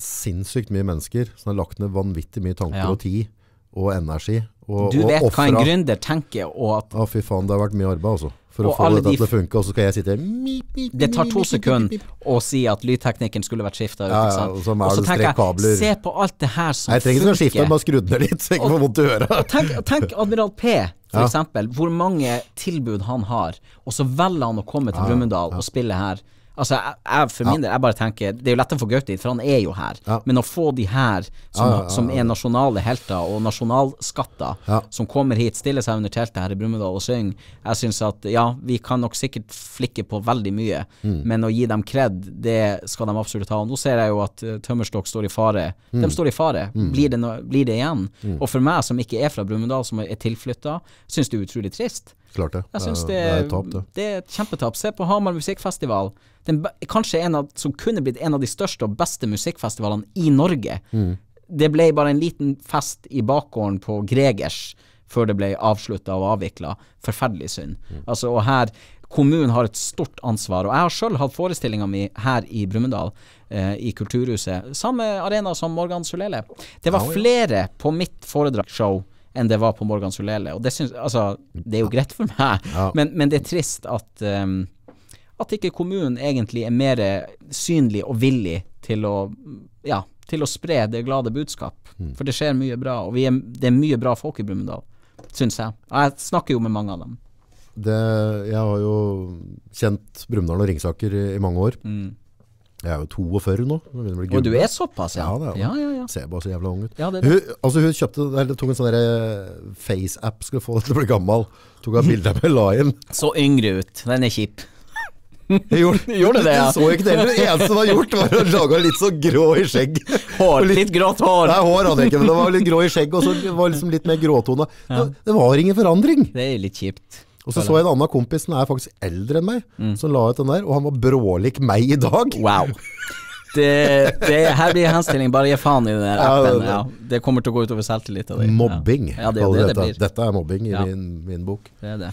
sinnssykt mye mennesker som har lagt ned vanvittig mye tanker Ja. og tid og energi. Og, Du og vet hva en gründer tenker, og at Å, fy faen, det har vært mye arbeid, altså. For å få dette de til å funke, og så skal jeg sitte mip, mip, Det tar to sekunder å si at lydteknikken skulle vært skifta ut. Ja, ja, og så Og så det tenker jeg, se på alt det her som funker. Jeg trenger ikke å skifte, bare skru den litt, så jeg ikke får vondt i øret. Tenk, tenk Admiral P, for Ja. eksempel. Hvor mange tilbud han har, og så velger han å komme til Brumunddal og spille her. Altså, jeg, jeg for min del, jeg bare tenker Det er jo lett å få Gaute hit, for han er jo her. Men å få de her, som, som er nasjonale helter og nasjonalskatter, som kommer hit, stiller seg under teltet her i Brumunddal og synger Jeg syns at ja, vi kan nok sikkert flikke på veldig mye, Mm. men å gi dem kred, det skal de absolutt ha. Og nå ser jeg jo at uh, Tømmerstokk står i fare. Mm. De står i fare. Blir, det no, blir det igjen? Og for meg som ikke er fra Brumunddal, som er tilflytta, syns det er utrolig trist. Klart det. Jeg synes det, det, er- det er tap, det. det er et kjempetap. Se på Hamar musikkfestival. Den, kanskje en av, som kunne blitt en av de største og beste musikkfestivalene i Norge. Mm. Det ble bare en liten fest i bakgården på Gregers før det ble avslutta og avvikla. Forferdelig synd. Mm. Altså, og her Kommunen har et stort ansvar. Og jeg har sjøl hatt forestillinga mi her i Brumunddal, eh, i Kulturhuset. Samme arena som Morgan Sulele. Det var flere på mitt foredragsshow enn det var på Morgan Solele. Og det synes, Altså, det er jo greit for meg, Ja. men, men det er trist at um, at ikke kommunen egentlig er mer synlig og villig til å ja, til å spre det glade budskap. Mm. For det skjer mye bra, og vi er, det er mye bra folk i Brumunddal, syns jeg. Og jeg snakker jo med mange av dem. det. Jeg har jo kjent Brumunddal og Ringsaker i, i mange år. Jeg er jo 42 nå. Og du er såpass, ja? Ja, ja, ja, ja. Ser bare så jævla ung ut. Ja, det det. Hun, altså hun kjøpte, eller tok en sånn eh, face-app, skulle få det til å bli gammel. Tok av bilder med Lion. Så yngre ut. Den er kjip. Jeg gjorde, <laughs> Gjorde det, ja. Du så ikke det. Det eneste som var gjort, var å lage litt så grå i skjegg. Hår. Litt- Litt grått hår. Nei, hår hadde jeg ikke, men det var litt grå i skjegg, og så var liksom litt mer gråtone. Det, det var ingen forandring. Det er litt kjipt. Og så så jeg en annen kompis som er faktisk eldre enn meg, Mm. som la ut den der, og han var brålik meg i dag. Wow. Det, det, her blir henstilling. Bare gi faen i den der Ja, appen. det- Ja, det kommer til å gå utover selvtilliten din. Mobbing, Ja, det det det dette. Dette er mobbing i min, min bok. Det er det.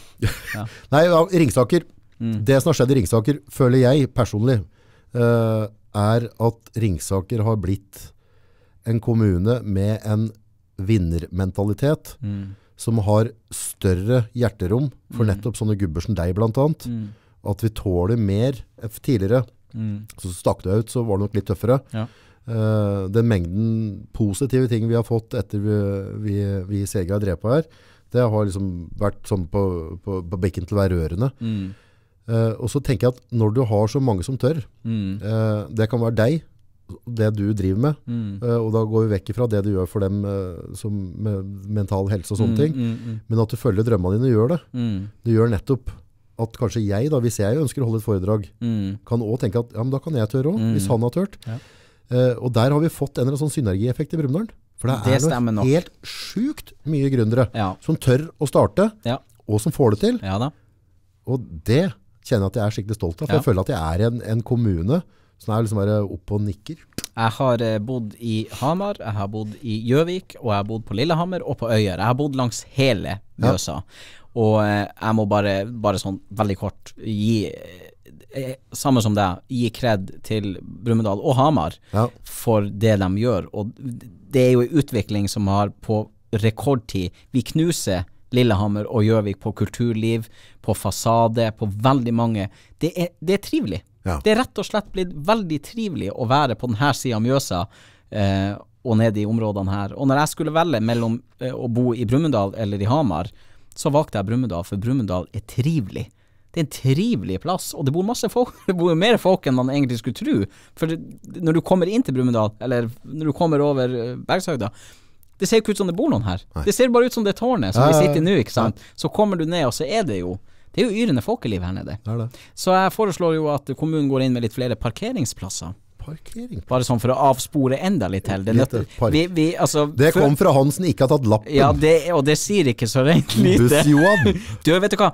Ja. <laughs> Nei, Ringsaker. Mm. Det som har skjedd i Ringsaker, føler jeg personlig, uh, er at Ringsaker har blitt en kommune med en vinnermentalitet, Mm. Som har større hjerterom for nettopp sånne gubber som deg, blant annet. Mm. At vi tåler mer. Tidligere Så stakk du ut, så var det nok litt tøffere. Ja. Uh, den mengden positive ting vi har fått etter vi, vi, vi CG har drevet her, det har liksom vært sånn på, på, på bekken til å være rørende. Mm. Uh, og så tenker jeg at når du har så mange som tør, Mm. uh, det kan være deg, det du driver med, Mm. Uh, og da går vi vekk ifra det du gjør for dem uh, som med mental helse og sånne ting, Mm, mm, men at du følger drømmene dine og gjør det. mm, Du gjør nettopp at kanskje jeg, da, hvis jeg ønsker å holde et foredrag, mm, kan også tenke at ja, men da kan jeg tørre òg, Mm. hvis han har tørt. Ja. Uh, og der har vi fått en eller annen sånn synergieffekt i Brumunddal. For det, Det er noe helt sjukt mye gründere Ja. som tør å starte, Ja. og som får det til. ja. Og det kjenner jeg at jeg er skikkelig stolt av. For jeg føler at jeg er en, en kommune som er liksom bare oppe og nikker. Jeg har eh, bodd i Hamar, jeg har bodd i Gjøvik, og jeg har bodd på Lillehammer og på Øyer. Jeg har bodd langs hele Mjøsa. Og eh, jeg må bare, bare sånn veldig kort gi eh, Samme som deg, gi kred til Brumunddal og Hamar Ja. for det de gjør. Og det er jo en utvikling som har på rekordtid Vi knuser Lillehammer og Gjøvik på kulturliv, på fasade, på veldig mange. Det er, det er trivelig. Ja. Det er rett og slett blitt veldig trivelig å være på denne sida av Mjøsa eh, og nede i områdene her. Og når jeg skulle velge mellom eh, å bo i Brumunddal eller i Hamar, så valgte jeg Brumunddal, for Brumunddal er trivelig. Det er en trivelig plass, og det bor masse folk. <laughs> Det bor jo mer folk enn man egentlig skulle tro. For når du kommer inn til Brumunddal, eller når du kommer over eh, Bergshøgda, det ser jo ikke ut som det bor noen her. Det ser bare ut som det tårnet som vi sitter i nå, ikke sant. Så kommer du ned, og så er det jo Det er jo yrende folkeliv her nede. Det det. Så jeg foreslår jo at kommunen går inn med litt flere parkeringsplasser. Parkering. Bare sånn for å avspore enda litt til. Det, vi, vi, altså, Det kom fra han som ikke har tatt lappen. Ja, det, og det sier ikke så rent lite. <laughs> Du, vet du hva?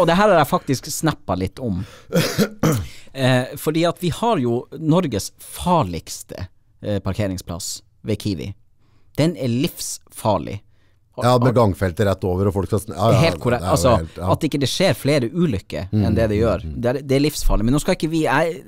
Og det her har jeg faktisk snappa litt om. <coughs> Eh, fordi at vi har jo Norges farligste eh, parkeringsplass ved Kiwi. Den er livsfarlig. Ja, med gangfeltet rett over, og folk skal ja, ja, Helt korrekt. Altså, helt- ja. Mm, at ikke det skjer flere ulykker enn det det gjør. Det er, det er livsfarlig. Men nå skal ikke vi jeg,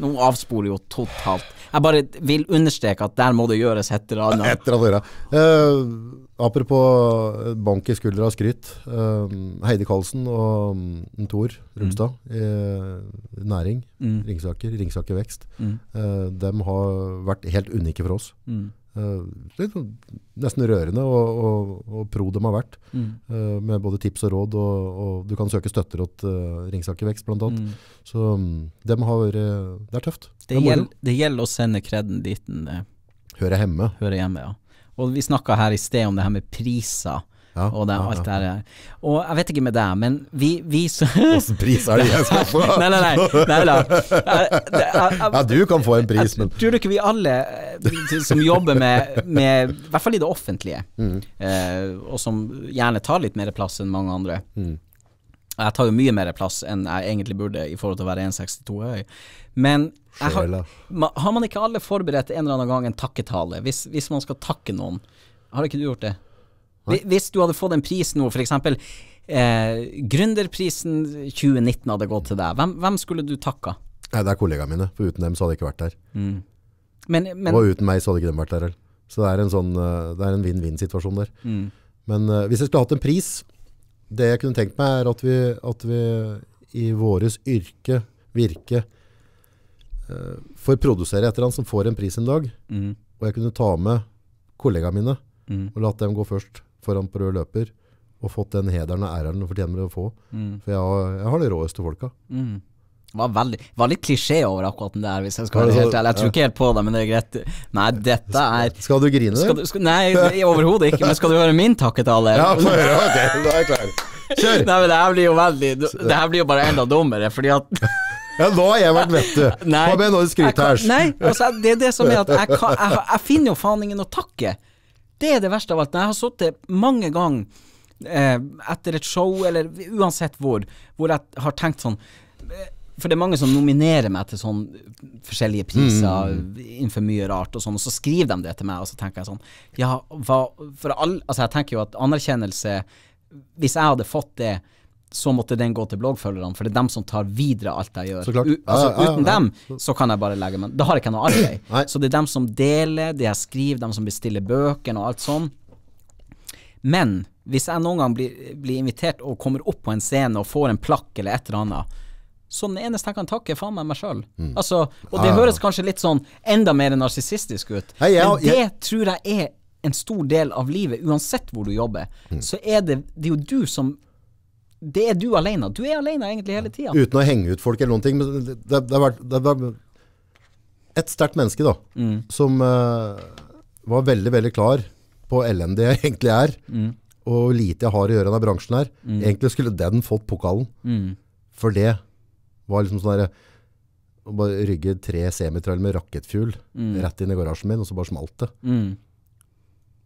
nå- avsporer jo totalt. Jeg bare vil understreke at der må det gjøres et eller annet. Et eller annet. Eh, apropos bank i skuldra og skryt. eh, Heidi Karlsen og um, Tor Rumstad i Næring, Mm. Ringsaker, Ringsaker Vekst, Mm. eh, de har vært helt unike for oss. Mm. Eh, litt sånn nesten rørende og, og, og pro de har vært. Mm. uh, med både tips og råd, og, og du kan søke støtter til uh, Ringsaker Vekst annet. Mm. Så dem har Det er tøft. Det, det, gjelder, det gjelder å sende kreden dit den eh, Hører hjemme. hører hjemme, ja. Og vi snakka her i sted om det her med priser Ja, og det, alt det her. Og jeg vet ikke med deg, men vi, vi så Hvilken pris er det jeg skal få? <laughs> Nei, nei, nei. nei nei. Jeg- det- jeg- jeg- Ja, du kan få en pris, men Tror du ikke vi alle eh, som jobber med, med I hvert fall i det offentlige, Mm. eh, og som gjerne tar litt mer plass enn mange andre Mm. Jeg tar jo mye mer plass enn jeg egentlig burde i forhold til å være 1,62 høy. Men har, har man ikke alle forberedt en eller annen gang en takketale? Hvis, hvis man skal takke noen. Har ikke du gjort det? Hvi- Hvis du hadde fått en pris nå, f.eks. Eh, Gründerprisen 2019 hadde gått til deg. Hvem, hvem skulle du takka? Nei, det er kollegaene mine. For uten dem så hadde jeg ikke vært der. Men, men Og uten meg så hadde ikke dem vært der heller. Så det er en sånn eh, Det en vinn-vinn-situasjon der. mm, Men uh, hvis jeg skulle hatt en pris Det jeg kunne tenkt meg, er at vi, at vi i våres yrke, virke, uh, får produsere et eller annet som får en pris en dag. mm, Og jeg kunne ta med kollegaene mine mm, og latt dem gå først foran på rød løper. Og fått den hederen og æren de fortjener å få. mm, For jeg har, jeg har de råeste folka. mm. Det var, veldig, var litt klisjé over akkurat den der, hvis jeg skal være helt ærlig. Jeg tror ikke helt på det, men det er greit. Nei, dette er Skal du grine? skal du, skal, Nei, overhodet ikke. Men skal du høre min takketale? <laughs> Ja, få høre. Ok, da er jeg klar. Kjør! Nei, men det her blir jo veldig Det her blir jo bare enda dummere, fordi at <laughs> Ja, nå har jeg vært vettet. Hva med når du skryter her? Nei, altså, det er det som er at jeg, kan, jeg, jeg finner jo faen ingen å takke. Det er det verste av alt. Når jeg har sittet mange ganger eh, etter et show, eller uansett hvor, hvor jeg har tenkt sånn eh, For det er mange som nominerer meg til sånn forskjellige priser innenfor mye rart og sånn, og så skriver de det til meg, og så tenker jeg sånn Ja, hva For all Altså, jeg tenker jo at anerkjennelse Hvis jeg hadde fått det så måtte den gå til bloggfølgerne, for det er dem som tar videre alt jeg gjør. U altså, Ja, ja, uten dem så kan jeg bare legge meg Da har jeg ikke noe arbeid. <clears throat> Så det er dem som deler, det jeg skriver, dem som bestiller bøkene og alt sånn. Men hvis jeg noen gang blir, blir invitert og kommer opp på en scene og får en plakk eller et eller annet, Så den eneste jeg kan takke, er faen meg meg sjøl. Altså, og det høres kanskje litt sånn enda mer narsissistisk ut, Nei, jeg- men det jeg- tror jeg er en stor del av livet, uansett hvor du jobber. Så er det Det er jo du som Det er du alene. Du er alene egentlig hele tida. Uten å henge ut folk eller noen ting. Men det, det, det har vært det vært et sterkt menneske da, som uh, var veldig, veldig klar på elendig jeg egentlig er, og lite jeg har å gjøre i denne bransjen her. Egentlig skulle den fått pokalen. For det var liksom sånn der å bare rygge tre semitrailer med rakettfuel rett inn i garasjen min, og så bare smalt det.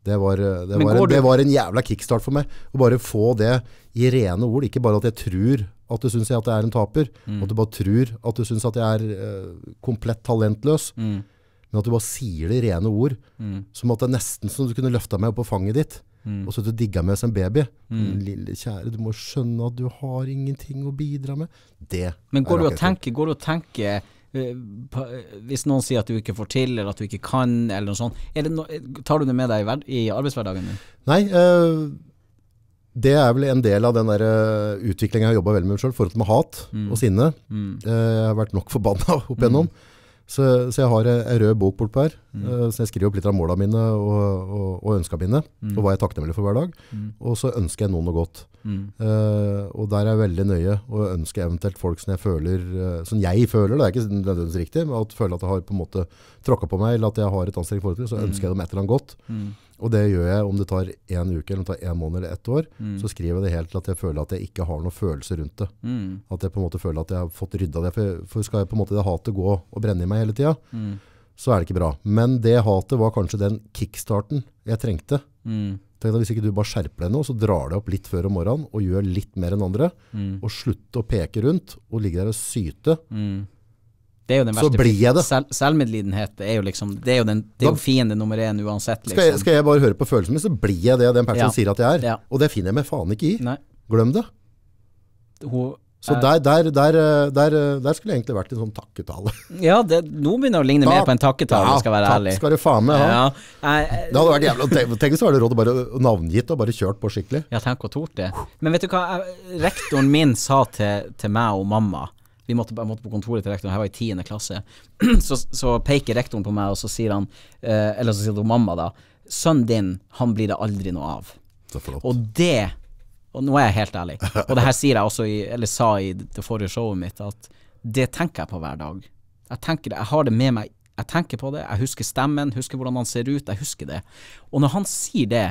Mm. Det var, eh, det, var, du- det var en jævla kickstart for meg. Å bare få det i rene ord. Ikke bare at jeg tror at du syns jeg at jeg er en taper, Mm. at du bare tror at du syns at jeg er uh, komplett talentløs. Mm. Men at du bare sier det i rene ord. Som at det er nesten som du kunne løfta meg opp på fanget ditt. Mm. Og så at du digga meg som baby. Lille kjære, du må skjønne at du har ingenting å bidra med. Det Men går er du og tenker, går du og tenker Hvis noen sier at du ikke får til, eller at du ikke kan, eller noe sånt, no, tar du det med deg i, i arbeidshverdagen din? Nei, Øh det er vel en del av den der utviklingen jeg har jobba veldig med selv, forhold med hat og sinne. Mm. Eh, jeg har vært nok forbanna <laughs> opp igjennom. Så, så jeg har en rød bok bortpå her, Mm. så jeg skriver opp litt av måla mine og, og, og ønska mine, og hva jeg er takknemlig for hver dag. Og så ønsker jeg noen noe godt. Mm. Eh, og der er jeg veldig nøye, og ønsker eventuelt folk som jeg føler, eh, som jeg føler, det er ikke nødvendigvis riktig, men at føler at jeg har på en måte tråkka på meg, eller at jeg har et anstrengt forhold til, så ønsker jeg dem et eller annet godt. Og det gjør jeg om det tar en uke, eller om det tar en måned eller ett år. Mm. Så skriver jeg det helt til at jeg føler at jeg ikke har noen følelse rundt det. Mm. At jeg på en måte føler at jeg har fått rydda det. For, for skal jeg på en måte det hatet gå og brenne i meg hele tida, Mm. så er det ikke bra. Men det hatet var kanskje den kickstarten jeg trengte. Mm. Tenk deg Hvis ikke du bare skjerper deg nå, så drar det opp litt før om morgenen og gjør litt mer enn andre, Mm. og slutter å peke rundt og ligge der og syte, Mm. Det er jo den så blir jeg det. Selv, Selvmedlidenhet er jo liksom Det er jo, den, det er jo fiende nummer én uansett, Skal jeg, liksom. skal jeg bare høre på følelsen min, så blir jeg det den personen Ja. sier at jeg er. Ja. Og det finner jeg meg faen ikke i. Nei. Glem det. Hun, Så der, der, der, der, der skulle jeg egentlig vært en sånn takketale. <laughs> ja, det, nå begynner det å ligne mer på en takketale, skal jeg være takk ærlig. skal du faen meg ha. Ja, jeg, Det hadde vært jævla Tenk tenk hvis du hadde råd å bare navngitt og bare kjørt på skikkelig. Ja, tenk å tort det. Men vet du hva, rektoren min sa til, til meg og mamma Vi måtte, jeg måtte på kontoret til rektoren, jeg var i tiende klasse. <clears throat> Så, så peker rektoren på meg, og så sier han eh, Eller så sier hun mamma, da. Sønnen din, han blir det aldri noe av. Og det Og nå er jeg helt ærlig, og det her sier jeg også i, eller sa i det forrige showet mitt, at det tenker jeg på hver dag. Jeg tenker det, jeg har det med meg, jeg tenker på det, jeg husker stemmen, husker hvordan han ser ut, jeg husker det. Og når han sier det,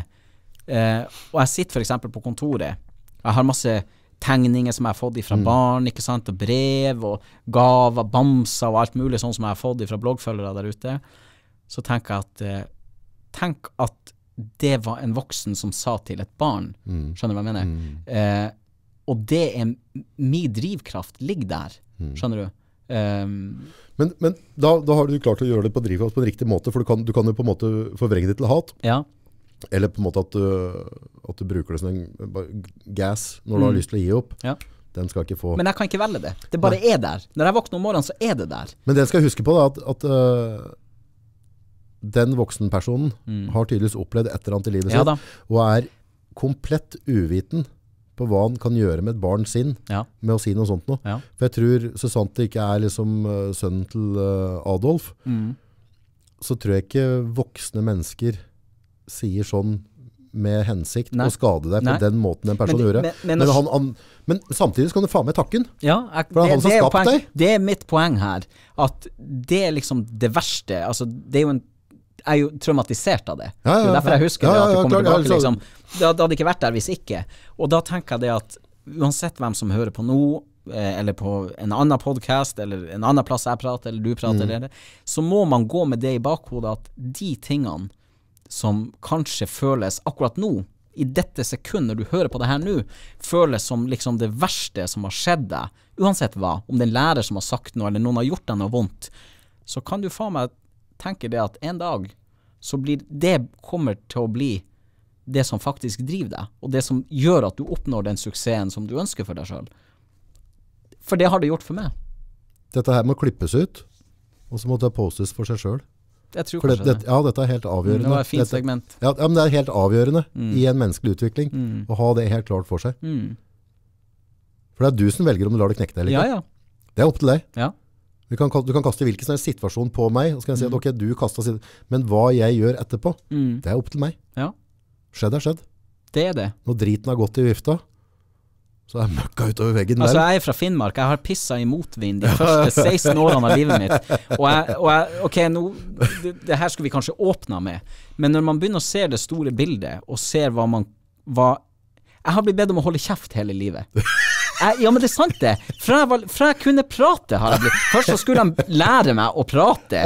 eh, og jeg sitter f.eks. på kontoret, jeg har masse tegninger som jeg har fått fra barn, ikke sant, og brev og gaver, bamser og alt mulig sånn som jeg har fått fra bloggfølgere der ute, så tenker jeg at eh, Tenk at det var en voksen som sa til et barn. Skjønner du hva jeg mener? Eh, og det er Min drivkraft ligger der. Skjønner du? Um, Men, men da, da har du klart å gjøre det på drivkraft på en riktig måte, for du kan, du kan jo på en måte forvrenge det til hat. ja. Eller på en måte at du, at du bruker det som en gas når du har lyst til å gi opp. ja. Den skal ikke få Men jeg kan ikke velge det. Det bare er der. Når jeg våkner om morgenen, så er det der. Men det jeg skal huske på, da, at, at uh, den voksenpersonen har tydeligvis opplevd et eller annet i livet Mm. Ja sitt, og er komplett uviten på hva han kan gjøre med et barn sin Ja. med å si noe sånt noe. Ja. For jeg tror, så sant det ikke er liksom uh, sønnen til uh, Adolf, Mm. så tror jeg ikke voksne mennesker sier sånn med hensikt Nei. å skade deg på Nei. den måten en person Men- gjør. men- Men, han, han, men samtidig så kan du faen meg takke. Ja, jeg, For det er han som har skapt poeng, deg. Det er mitt poeng her. At det er liksom det verste. Altså, det er jo en jeg er jo traumatisert av det. Ja, ja, det er derfor jeg husker Ja, det. At ja, det ja, kommer ja, tilbake, liksom. Det, hadde ikke vært der hvis ikke. Og da tenker jeg det at uansett hvem som hører på nå, eh, eller på en annen podkast, eller en annen plass jeg prater, eller du prater, eller, så må man gå med det i bakhodet at de tingene som kanskje føles akkurat nå, i dette sekundet du hører på det her nå, føles som liksom det verste som har skjedd deg, uansett hva, om det er en lærer som har sagt noe, eller noen har gjort deg noe vondt, så kan du faen meg tenke det at en dag så blir det kommer til å bli det som faktisk driver deg, og det som gjør at du oppnår den suksessen som du ønsker for deg sjøl. For det har det gjort for meg. Dette her må klippes ut, og så må det postes for seg sjøl. Jeg tror det, kanskje det, det. ja, dette er helt Mm, avgjørende. Det var et fint Dette- segment. Ja, ja, men det er helt avgjørende i en menneskelig utvikling å ha det helt klart for seg. Mm. For det er du som velger om du lar det knekke deg eller ikke. ja. Det er opp til deg. Ja. Du, kan, du kan kaste hvilken som helst situasjon på meg, og så kan jeg si at ok, du kasta Men hva jeg gjør etterpå, Mm. det er opp til meg. Ja. Skjedd er skjedd. Det er det. Når driten har gått i vifta, så er møkka utover veggen Altså, jeg er fra Finnmark. Jeg har pissa i motvind de første 16 årene av livet mitt. <laughs> Og jeg, og jeg Ok, nå det, det her skulle vi kanskje åpna med, men når man begynner å se det store bildet, og ser hva man hva, Jeg har blitt bedt om å holde kjeft hele livet. Ja, men det er sant, det. Fra jeg, var, fra jeg kunne prate, har jeg blitt Først så skulle de lære meg å prate,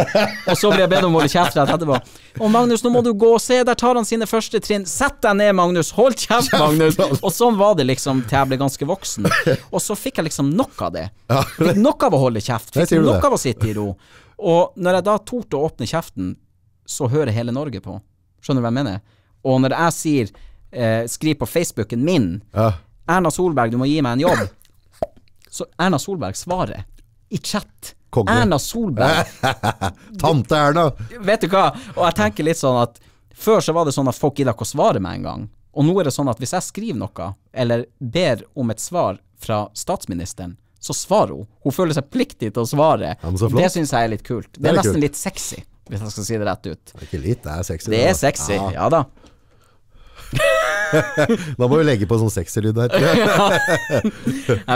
og så ble jeg bedt om å holde kjeft rett etterpå. Og Magnus, nå må du gå og se, der tar han sine første trinn. Sett deg ned, Magnus. Hold kjeft, Magnus. Og sånn var det liksom til jeg ble ganske voksen. Og så fikk jeg liksom nok av det. Fikk nok av å holde kjeft. Fikk nok av å sitte i ro. Og når jeg da torde å åpne kjeften, så hører hele Norge på. Skjønner du hva jeg mener? Og når jeg sier eh, skriv på Facebooken min Ja. Erna Solberg, du må gi meg en jobb. Så Erna Solberg svarer i chat. Konge. Erna Solberg. <laughs> Tante Erna! Vet du hva? Og jeg tenker litt sånn at før så var det sånn at folk gidda ikke å svare meg engang. Og nå er det sånn at hvis jeg skriver noe, eller ber om et svar fra statsministeren, så svarer hun. Hun føler seg pliktig til å svare. Ja, det syns jeg er litt kult. Det er er, litt nesten kult. litt sexy, hvis jeg skal si det rett ut. Det er ikke litt, det er sexy. Det da. er sexy, Ja. ja da. <laughs> Da må vi legge på sånn sexy lyd her. jeg.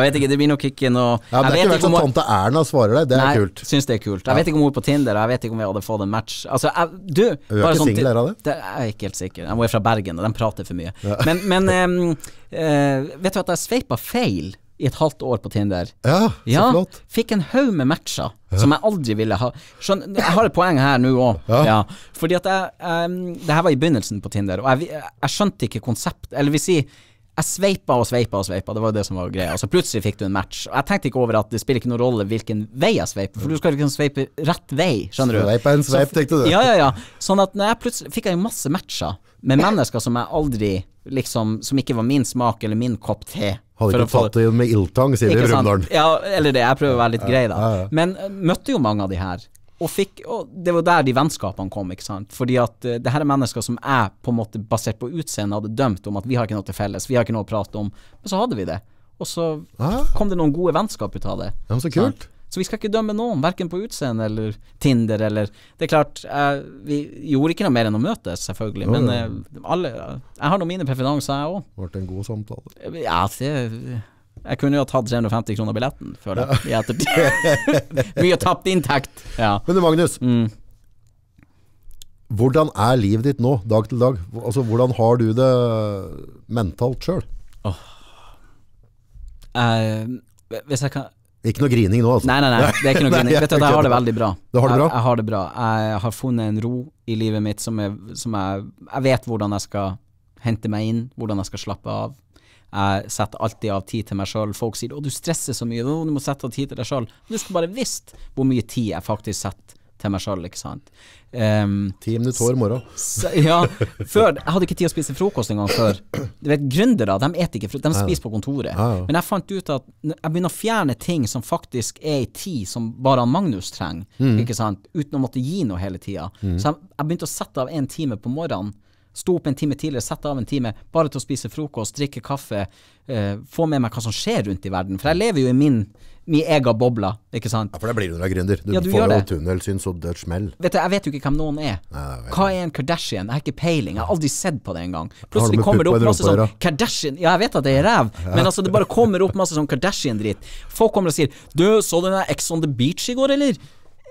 Vet ikke, det blir nok ikke noe Ja, det er ikke vet verst at tante Erna svarer deg. Det er Nei, kult. syns det er kult. Jeg vet ikke om hun er på Tinder, jeg vet ikke om vi hadde fått en match. Altså, jeg, du Er ikke sånn single til- her av det? det? Jeg er ikke helt sikker. Hun er fra Bergen, og de prater for mye. Men, men <laughs> um, uh, vet du at jeg sveipa feil i et halvt år på Tinder? Ja, så Ja, flott. fikk en haug med matcher som jeg aldri ville ha. Skjøn, jeg har et poeng her nå òg. Ja. Ja. Fordi at jeg em, Det her var i begynnelsen på Tinder, og jeg, jeg skjønte ikke konsept Eller vil si jeg sveipa og sveipa og sveipa, det var jo det som var greia. Så plutselig fikk du en match. Og jeg tenkte ikke over at det spiller ikke noen rolle hvilken vei jeg sveiper, for du skal ikke sveipe rett vei, skjønner du. Sveip er en sveip, tenkte du. Ja, ja, ja. Sånn at når jeg plutselig fikk jeg masse matcher med <clears throat> mennesker som jeg aldri liksom Som ikke var min smak eller min kopp te. Hadde ikke tatt det med ildtang, sier de i? Brumunddal. Ja, eller det. Jeg prøver å være litt grei, da. ja, ja. Men uh, møtte jo mange av de her. Og, fikk, og det var der de vennskapene kom, ikke sant. Fordi at uh, det her er mennesker som jeg, på en måte basert på utseende, hadde dømt om at vi har ikke noe til felles, vi har ikke noe å prate om. Men så hadde vi det. Og så Ah. kom det noen gode vennskap ut av det. Ja, så kult. Så vi skal ikke dømme noen, verken på utseende eller Tinder eller Det er klart, eh, vi gjorde ikke noe mer enn å møtes, selvfølgelig, men eh, alle Jeg har nå mine preferanser, jeg òg. Ble en god samtale. Ja, det Jeg kunne jo ha tatt 350 kroner billetten, føler jeg, i ettertid. <laughs> Mye tapt inntekt. Ja. Men du Magnus, Mm. hvordan er livet ditt nå, dag til dag? Altså, hvordan har du det mentalt sjøl? Eh, hvis jeg kan Ikke noe grining nå, altså. Nei, nei, nei, det er ikke noe <laughs> grining. Vet du jeg har det veldig bra. Du har det bra? Jeg, jeg har det bra. Jeg har funnet en ro i livet mitt som, jeg, som jeg Jeg vet hvordan jeg skal hente meg inn, hvordan jeg skal slappe av. Jeg setter alltid av tid til meg sjøl. Folk sier 'Å, du stresser så mye', du må sette av tid til deg sjøl. Du skulle bare visst hvor mye tid jeg faktisk setter til meg sjøl, ikke sant. Um, Ti minutter hår morgen. ja, før Jeg hadde ikke tid å spise frokost engang før. Du vet, Gründere de et ikke frokost, de spiser på kontoret. Ja, ja. Men jeg fant ut at jeg begynner å fjerne ting som faktisk er i tid som bare Magnus trenger, Mm. ikke sant? uten å måtte gi noe hele tida. Så jeg, jeg begynte å sette av en time på morgenen. Sto opp en time tidligere, sette av en time bare til å spise frokost, drikke kaffe, eh, få med meg hva som skjer rundt i verden. For jeg lever jo i min, min egen boble, ikke sant. Ja, for det blir du når du er gründer. Du, Ja, du får jo tunnelsyn så det smell. Vet du, Jeg vet jo ikke hvem noen er. Nei, Hva er en Kardashian? Jeg har ikke peiling. Jeg har aldri sett på det engang. Plutselig kommer det opp masse sånn Kardashian Ja, jeg vet at det er ræv, men altså det bare kommer opp masse sånn Kardashian-dritt. Folk kommer og sier 'Du, så du den der Ex on the Beach i går, eller?'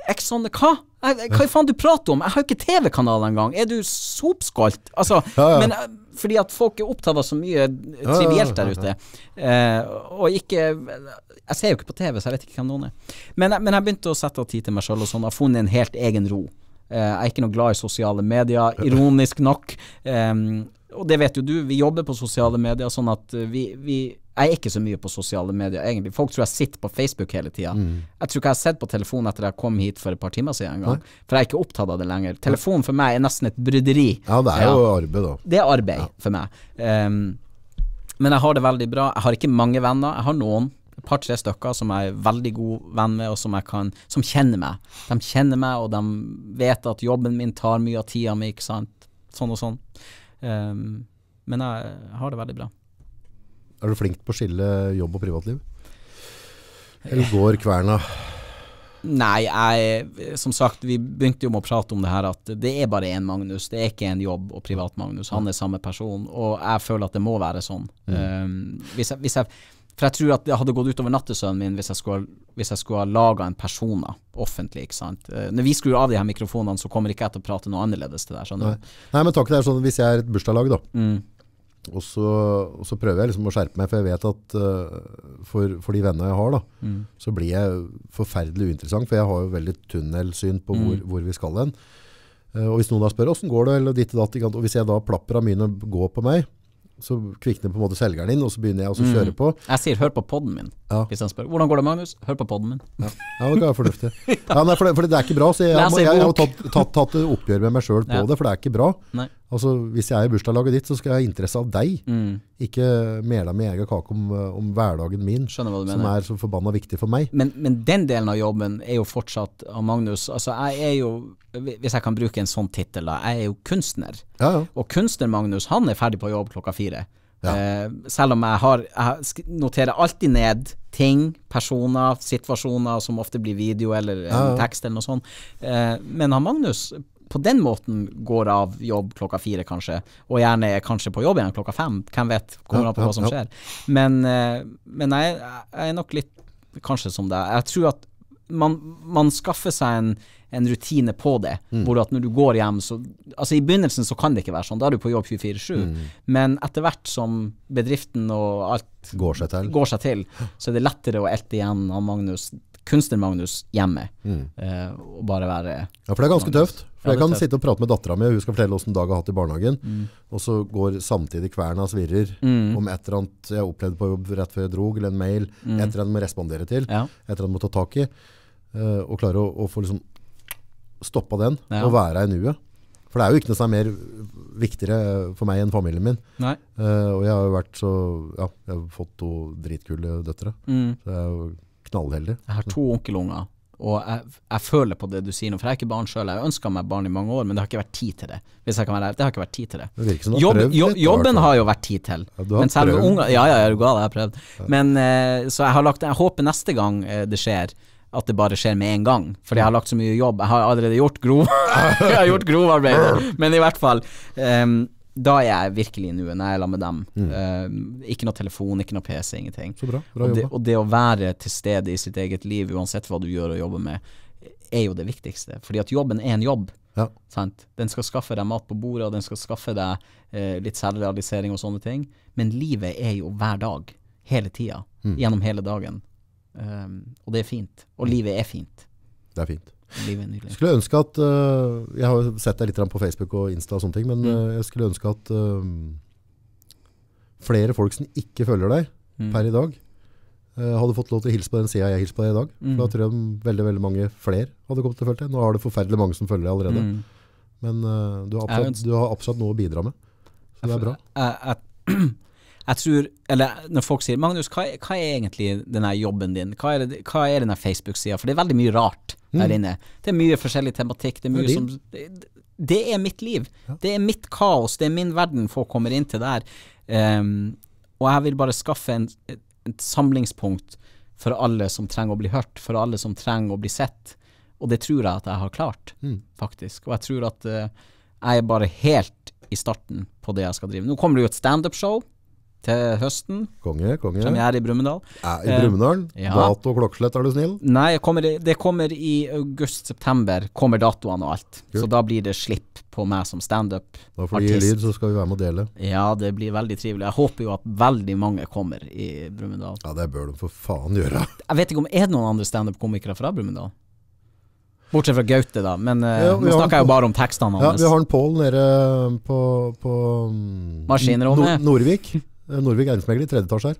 Ex on the Hva? Hva faen du prater om? Jeg har jo ikke TV-kanal engang. Er du sopskolt? Altså, Ja, ja. men eh, fordi at folk er opptatt av så mye trivielt der ute. Eh, og ikke Jeg ser jo ikke på TV, så jeg vet ikke hvem noen er. Men, men jeg begynte å sette av tid til meg sjøl og sånn, har funnet en helt egen ro. Eh, jeg er ikke noe glad i sosiale medier, <laughs> ironisk nok. Eh, og det vet jo du, vi jobber på sosiale medier, sånn at eh, vi, vi Jeg er ikke så mye på sosiale medier, egentlig. Folk tror jeg sitter på Facebook hele tida. Jeg tror ikke jeg har sett på telefonen etter jeg kom hit for et par timer siden engang. For jeg er ikke opptatt av det lenger. Telefonen for meg er nesten et bryderi. Ja, det er jo arbeid, da. Det er arbeid for meg. Um, men jeg har det veldig bra. Jeg har ikke mange venner. Jeg har noen, et par-tre stykker som jeg er veldig god venn med, og som kan Som kjenner meg. De kjenner meg, og de vet at jobben min tar mye av tida mi, ikke sant. Sånn og sånn. Um, men jeg har det veldig bra. Er du flink på å skille jobb og privatliv? Eller går kverna? Nei, jeg, som sagt, vi begynte jo med å prate om det her at det er bare én Magnus. Det er ikke en jobb og privat-Magnus. Han er samme person, og jeg føler at det må være sånn. Um, hvis jeg, hvis jeg, for jeg tror at det hadde gått utover nattesøvnen min hvis jeg skulle, hvis jeg skulle ha laga en persona offentlig. ikke sant? Uh, når vi skrur av de her mikrofonene, så kommer ikke jeg til å prate noe annerledes til deg. Nei. Nei, men taket er sånn hvis jeg er et bursdagslag, da. Mm. Og så, og så prøver jeg liksom å skjerpe meg, for jeg vet at uh, for, for de vennene jeg har, da, Mm. så blir jeg forferdelig uinteressant, for jeg har jo veldig tunnelsyn på hvor, Mm. hvor vi skal hen. Uh, og hvis noen da spør, hvordan går det, eller ditt og datt, og hvis jeg da plapper av mine går på meg, så kvikner på en måte selgeren inn, og så begynner jeg å kjøre på. Jeg sier 'hør på podden min', Ja. hvis han spør 'hvordan går det, Magnus'? Hør på podden min. Ja, det er fornuftig. <laughs> Ja, nei, for, det, for det er ikke bra, så jeg, jeg, jeg, jeg har tatt, tatt, tatt oppgjør med meg selv på Ja. det, for det er ikke bra. Nei. Altså, hvis jeg er i bursdagslaget ditt, så skal jeg ha interesse av deg, Mm. ikke mela mi egen kake om, eh, om hverdagen min, som er så forbanna viktig for meg. Men, men den delen av jobben er jo fortsatt av Magnus. Altså, jeg er jo, hvis jeg kan bruke en sånn tittel, da, jeg er jo kunstner. Ja, ja. Og kunstner-Magnus, han er ferdig på jobb klokka fire. Ja. Eh, selv om jeg har Jeg noterer alltid ned ting, personer, situasjoner som ofte blir video eller en Ja, ja. tekst eller noe sånt. Eh, men han Magnus på den måten går av jobb klokka fire, kanskje, og gjerne er kanskje på jobb igjen klokka fem. Hvem vet? Kommer an på hva som skjer. Men, eh, men jeg, jeg er nok litt kanskje som deg. Jeg tror at man, man skaffer seg en, en rutine på det. Mm. Hvor at når du går hjem så Altså I begynnelsen så kan det ikke være sånn, da er du på jobb 24-7. Mm. Men etter hvert som bedriften og alt Går seg til. går seg til, så er det lettere å elte igjen av Magnus, kunstner-Magnus hjemme. Eh, og bare være Ja, for det er ganske tøft. For Ja, jeg kan tøft. sitte og prate med dattera mi, og hun skal fortelle åssen dag jeg har hatt i barnehagen. Og så går samtidig kverna svirrer om et eller annet jeg opplevde på jobb rett før jeg drog, eller en mail, et eller annet må respondere til, Ja. et eller annet må ta tak i. eh, og klare å, å få liksom stoppa den, Ja. og være i nuet. For det er jo ikke noe som er mer viktigere for meg enn familien min. Eh, og jeg har jo vært så Ja, jeg har fått to dritkule døtre. Mm. Så jeg er jo knallheldig. Jeg har to onkelunger, og jeg, jeg føler på det du sier nå, for jeg er ikke barn sjøl. Jeg har ønska meg barn i mange år, men det har ikke vært tid til det. Hvis jeg kan være ærlig, det har ikke vært tid til det. Det som Jobb, litt, jobben har jo vært tid til. Ja, du har men selv prøvd. unger Ja, ja, er gal, jeg har prøvd. Men eh, Så jeg har lagt Jeg håper neste gang eh, det skjer, at det bare skjer med en gang. Fordi jeg har lagt så mye jobb. Jeg har allerede gjort grov <laughs> Jeg har gjort grovarbeid. <laughs> Men i hvert fall ehm, da er jeg virkelig i nuet, når jeg er sammen med dem. Ehm, ikke noe telefon, ikke noe PC, ingenting. Så bra. Bra Og det, og det å være til stede i sitt eget liv, uansett hva du gjør og jobber med, er jo det viktigste. Fordi at jobben er en jobb. Ja. Sant? Den skal skaffe deg mat på bordet, og den skal skaffe deg uh, litt selvrealisering og sånne ting. Men livet er jo hver dag. Hele tida. Mm. Gjennom hele dagen. Um, og det er fint. Og livet er fint. Det er fint. Skulle ønske at uh, Jeg har sett deg litt på Facebook og Insta og sånne ting, men Mm. uh, jeg skulle ønske at uh, flere folk som ikke følger deg Mm. per i dag, hadde fått lov til å hilse på den sida jeg hilser på deg i dag. Mm. For da tror jeg veldig veldig mange flere hadde kommet til å følge deg. Nå har det forferdelig mange som følger deg allerede, Mm. men du, har absolutt, du har absolutt noe å bidra med. Så det er bra. Jeg, jeg, <clears throat> jeg tror Eller når folk sier Magnus, hva er, hva er egentlig denne jobben din? Hva er, det, hva er denne Facebook-sida? For det er veldig mye rart der inne. Det er mye forskjellig tematikk. Det er mye Det som det, det er mitt liv. Det er mitt kaos. Det er min verden folk kommer inn til der. Um, og jeg vil bare skaffe en, et, et samlingspunkt for alle som trenger å bli hørt, for alle som trenger å bli sett. Og det tror jeg at jeg har klart, Mm. faktisk. Og jeg tror at uh, jeg er bare helt i starten på det jeg skal drive. Nå kommer det jo et standup-show til høsten. Konge, konge. Premiere i Brumunddal. Er I Eh, Brumunddal? ja. Dato og klokkeslett, er du snill? Nei, kommer, det kommer i august-september, kommer datoene og alt. Så da blir det slipp på meg som standup. Da får du gi lyd, så skal vi være med og dele. Ja, det blir veldig trivelig. Jeg håper jo at veldig mange kommer i Brumunddal. Ja, det bør de for faen gjøre. <laughs> Jeg vet ikke om er det noen andre standup-komikere fra Brumunddal? Bortsett fra Gaute, da. Men eh, Ja, nå snakker jeg jo bare om tekstene Ja, vi har en Pål nede på, på mm, Maskinrommet. Nor- <laughs> Norvik. Eiendomsmegler i tredje etasje her.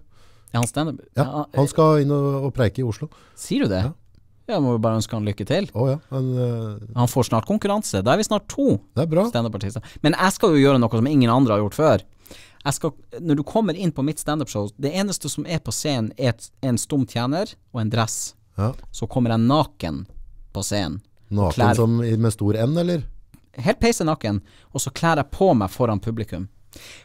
Er han standup? Ja, han skal inn og, og preike i Oslo. Sier du det? Ja. Jeg må vi bare ønske han lykke til. Oh, ja, han, uh, Han får snart konkurranse. Da er vi snart to det er bra. standup-artister. Men jeg skal jo gjøre noe som ingen andre har gjort før. Skal, når du kommer inn på mitt standup-show, det eneste som er på scenen, er en stum tjener og en dress. Ja. Så kommer jeg naken på scenen. Naken Klær. som med stor N, eller? Helt peise naken, og så kler jeg på meg foran publikum.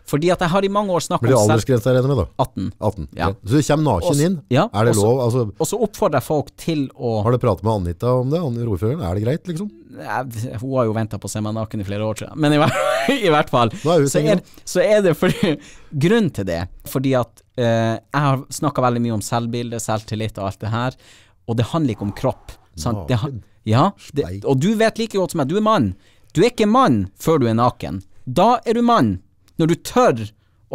Fordi at jeg har i mange år snakka Blir det om selv aldersgrense her, regner jeg med, da? 18. 18. Ja. Så du kommer naken inn? ja, er det også- lov? Altså, Og så oppfordrer jeg folk til å har du pratet med Anita om det? Ordføreren? Er det greit, liksom? Jeg- Hun har jo venta på å se meg naken i flere år, tror jeg. Men i <laughs> i hvert fall er så er, så er det fordi Grunnen til det, fordi at eh, jeg har snakka veldig mye om selvbilde, selvtillit og alt det her, og det handler ikke om kropp. Sant? Det, ja, det, og du vet like godt som meg, du er mann. Du er ikke mann før du er naken. Da er du mann. Når du tør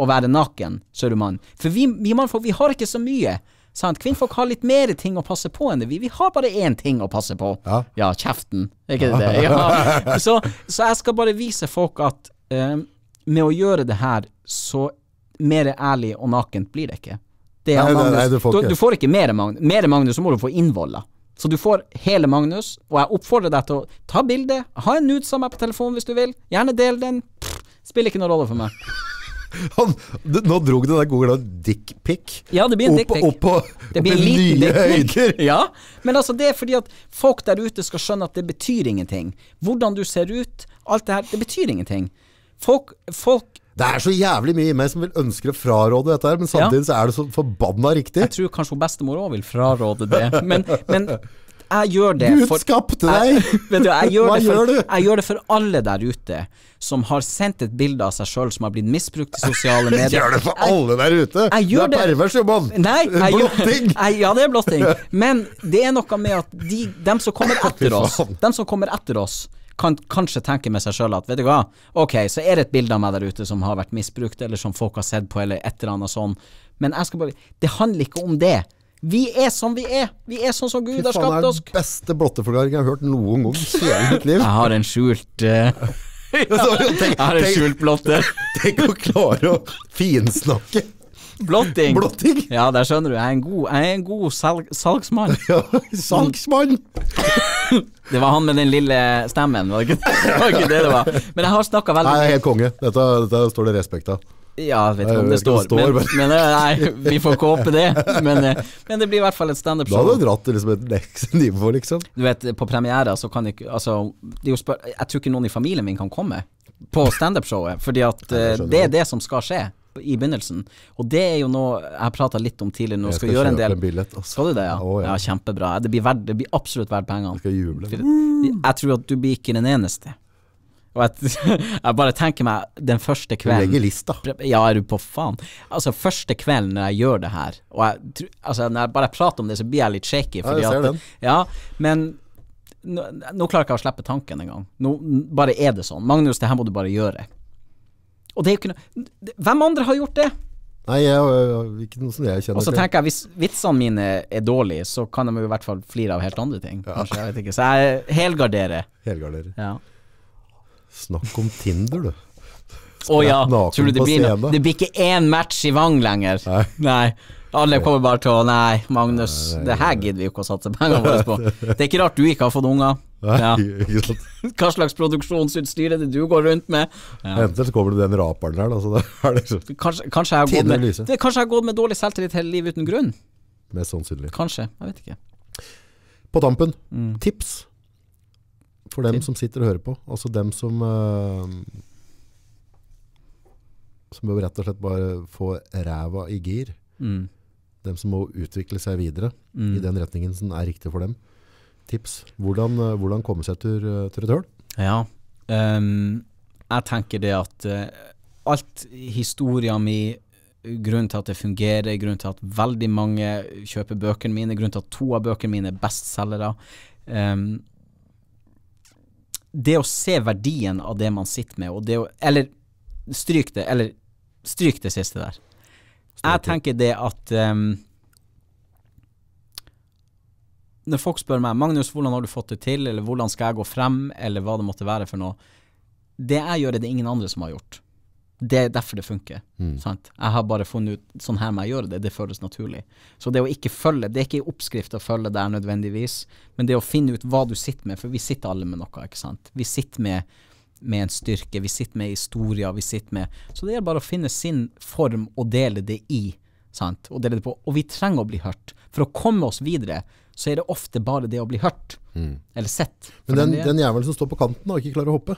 å være naken, så er du mann. For vi, vi mannfolk, vi har ikke så mye. Sant? Kvinnfolk har litt mer ting å passe på enn det. Vi, vi har bare én ting å passe på. Ja. kjeften. Er ikke det det? <laughs> Ja. Så, så jeg skal bare vise folk at eh, med å gjøre det her, så mer ærlig og nakent blir det ikke. Det Nei, nei, Magnus. nei, du får ikke. du, får ikke mer Magnus. Mer Magnus, så må du få innvoller. Så du får hele Magnus, og jeg oppfordrer deg til å ta bilde. Ha en nudes av meg på telefonen hvis du vil. Gjerne del den. Spiller ikke noen rolle for meg. <laughs> Han, du, nå drog du den gode dickpic Ja, det blir en opp, dick opp på, Det opp blir i nye høyder. Ja, men altså det er fordi at folk der ute skal skjønne at det betyr ingenting. Hvordan du ser ut, alt det her, det betyr ingenting. Folk, folk Det er så jævlig mye i meg som vil ønsker å fraråde dette her, men samtidig så er det så forbanna riktig. Jeg tror kanskje hun bestemor òg vil fraråde det, men, men jeg gjør det Gud for skapte deg! <laughs> jeg, du, jeg, gjør Hva det for, gjør du? jeg gjør det for alle der ute som har sendt et bilde av seg sjøl som har blitt misbrukt i sosiale <laughs> medier. Gjør det for Jeg- alle der ute! Du er pervers, jo, mann! Nei, jeg gjør- Blotting! <laughs> Ja, det er blotting. Men det er noe med at de, dem som kommer etter oss, dem som kommer etter oss, kan kanskje tenke med seg sjøl at vet du hva, ok, så er det et bilde av meg der ute som har vært misbrukt, eller som folk har sett på, eller et eller annet sånn. Men jeg skal bare Det handler ikke om det. Vi er som vi er. Vi er sånn som Gud Fy har faen, det er den beste blotteforklaringen jeg har hørt noen gang i hele mitt liv. <laughs> Jeg har en skjult eh, <laughs> <laughs> tenk, Jeg har en skjult blotte. tenk å klare å finsnakke Blotting. blotting! Ja, der skjønner du. Jeg er en god, jeg er en god salg, salgsmann. Ja, salgsmann! Det var han med den lille stemmen, var det ikke det var ikke det, det var? Men jeg har snakka veldig Nei, jeg er helt konge. Dette, dette står det respekt av. Ja, jeg vet ikke om det står, det står, men, men eh, nei, vi får ikke håpe det. Men, eh, men det blir i hvert fall et Da hadde du dratt til liksom et next <laughs> nivå, liksom. Du vet, på premiere så kan ikke Altså, jeg tror ikke noen i familien min kan komme på standup-showet, fordi at det eh, det jeg. er det som skal skje i begynnelsen. Og det er jo noe jeg har prata litt om tidligere, Nå Jeg skal, skal gjøre en del en billett. Altså. Skal du det, ja? Oh, ja. ja. kjempebra. Det blir, verd, det blir absolutt verdt pengene. Juble. Jeg tror at du blir ikke den eneste. Og jeg, <laughs> jeg bare tenker meg den første kvelden Du legger lista. Ja, er du på faen? Altså, første kvelden når jeg gjør det her, og jeg, altså, når jeg bare prater om det, så blir jeg litt shaky. Fordi jeg ser at, den. Ja, men nå, nå klarer jeg ikke å slippe tanken engang. Nå bare er det sånn. Magnus, det her må du bare gjøre. Og det er jo ikke noe Hvem andre har gjort det? Nei, jeg, jeg, ikke noe som jeg kjenner Og så tenker jeg, hvis vitsene mine er dårlige, så kan de i hvert fall flire av helt andre ting. Kanskje, jeg vet ikke. Så jeg helgarderer. Helgarderer. Ja. Snakk om Tinder, du. Å ja, tror du det blir noe. Det blir ikke én match i Vang lenger. Nei. Alle kommer bare til å Nei, Magnus, det her gidder vi ikke å satse pengene våre på. <laughs> Det er ikke rart du ikke har fått unger. Ja. <laughs> Hva slags produksjonsutstyr er det du går rundt med? Ja. Enten så kommer det den raperen der, da. Det Kanskje, kanskje, jeg har gått med, det, kanskje jeg har gått med dårlig selvtillit hele livet uten grunn? mest sannsynlig. Kanskje. Jeg vet ikke. På tampen, Mm. tips for dem som sitter og hører på. Altså dem som uh, Som bør rett og slett bare få ræva i gir. Mm. Dem som må utvikle seg videre Mm. i den retningen som er riktig for dem. Tips. Hvordan, eh, hvordan komme seg til, eh, til et høl? Ja. Um, jeg tenker det at uh, alt historia mi, grunnen til at det fungerer, grunnen til at veldig mange kjøper bøkene mine, grunnen til at to av bøkene mine er bestselgere ehm, Det å se verdien av det man sitter med, og det å Eller stryk det, eller stryk det siste der. Jeg tenker det at um, når folk spør meg Magnus, hvordan har du fått det til, eller hvordan skal jeg gå frem, eller hva det måtte være for noe Det jeg gjør, er det ingen andre som har gjort. Det er derfor det funker. Sant? Jeg har bare funnet ut sånn her må jeg gjøre det, det føles naturlig. Så det å ikke følge, det er ikke oppskrift å følge der nødvendigvis, men det å finne ut hva du sitter med, for vi sitter alle med noe, ikke sant. Vi sitter med, med en styrke, vi sitter med historier, vi sitter med Så det er bare å finne sin form og dele det i, sant. Og dele det på. Og vi trenger å bli hørt. For å komme oss videre, så er det ofte bare det å bli hørt. Eller sett. Men den, den jævelen som står på kanten og ikke klarer å hoppe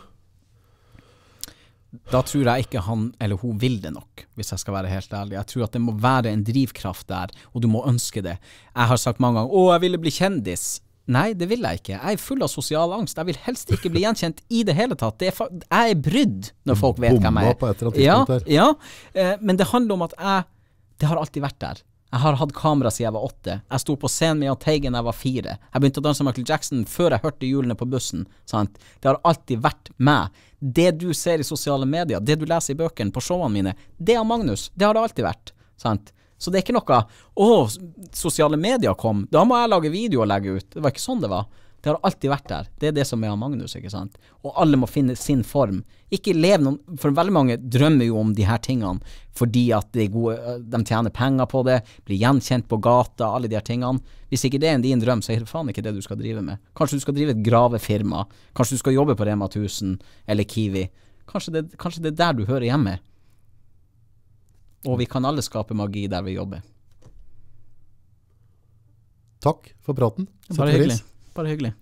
da tror jeg ikke han eller hun vil det nok, hvis jeg skal være helt ærlig. Jeg tror at det må være en drivkraft der, og du må ønske det. Jeg har sagt mange ganger 'Å, jeg ville bli kjendis'. Nei, det vil jeg ikke. Jeg er full av sosial angst. Jeg vil helst ikke bli gjenkjent i det hele tatt. Det er jeg er brydd når folk vet hvem jeg er. på et eller annet ja, ja, eh, men det handler om at jeg Det har alltid vært der. Jeg har hatt kamera siden jeg var åtte. Jeg sto på scenen med Jahn Teigen da jeg var fire. Jeg begynte å danse Michael Jackson før jeg hørte hjulene på bussen. Sant? Det har alltid vært meg. Det du ser i sosiale medier, det du leser i bøkene, på showene mine, det er Magnus. Det har det alltid vært. Sant? Så det er ikke noe 'Å, sosiale medier kom, da må jeg lage video og legge ut'. Det var ikke sånn det var. Det har alltid vært der. Det er det som er av Magnus, ikke sant. Og alle må finne sin form. Ikke lev noen For veldig mange drømmer jo om de her tingene fordi at de, gode, de tjener penger på det, blir gjenkjent på gata, alle de her tingene. Hvis ikke det er din drøm, så er det faen ikke det du skal drive med. Kanskje du skal drive et gravefirma. Kanskje du skal jobbe på Rema 1000 eller Kiwi. Kanskje det, kanskje det er der du hører hjemme. Og vi kan alle skape magi der vi jobber. Takk for praten. Bare hyggelig. Bare hyggelig.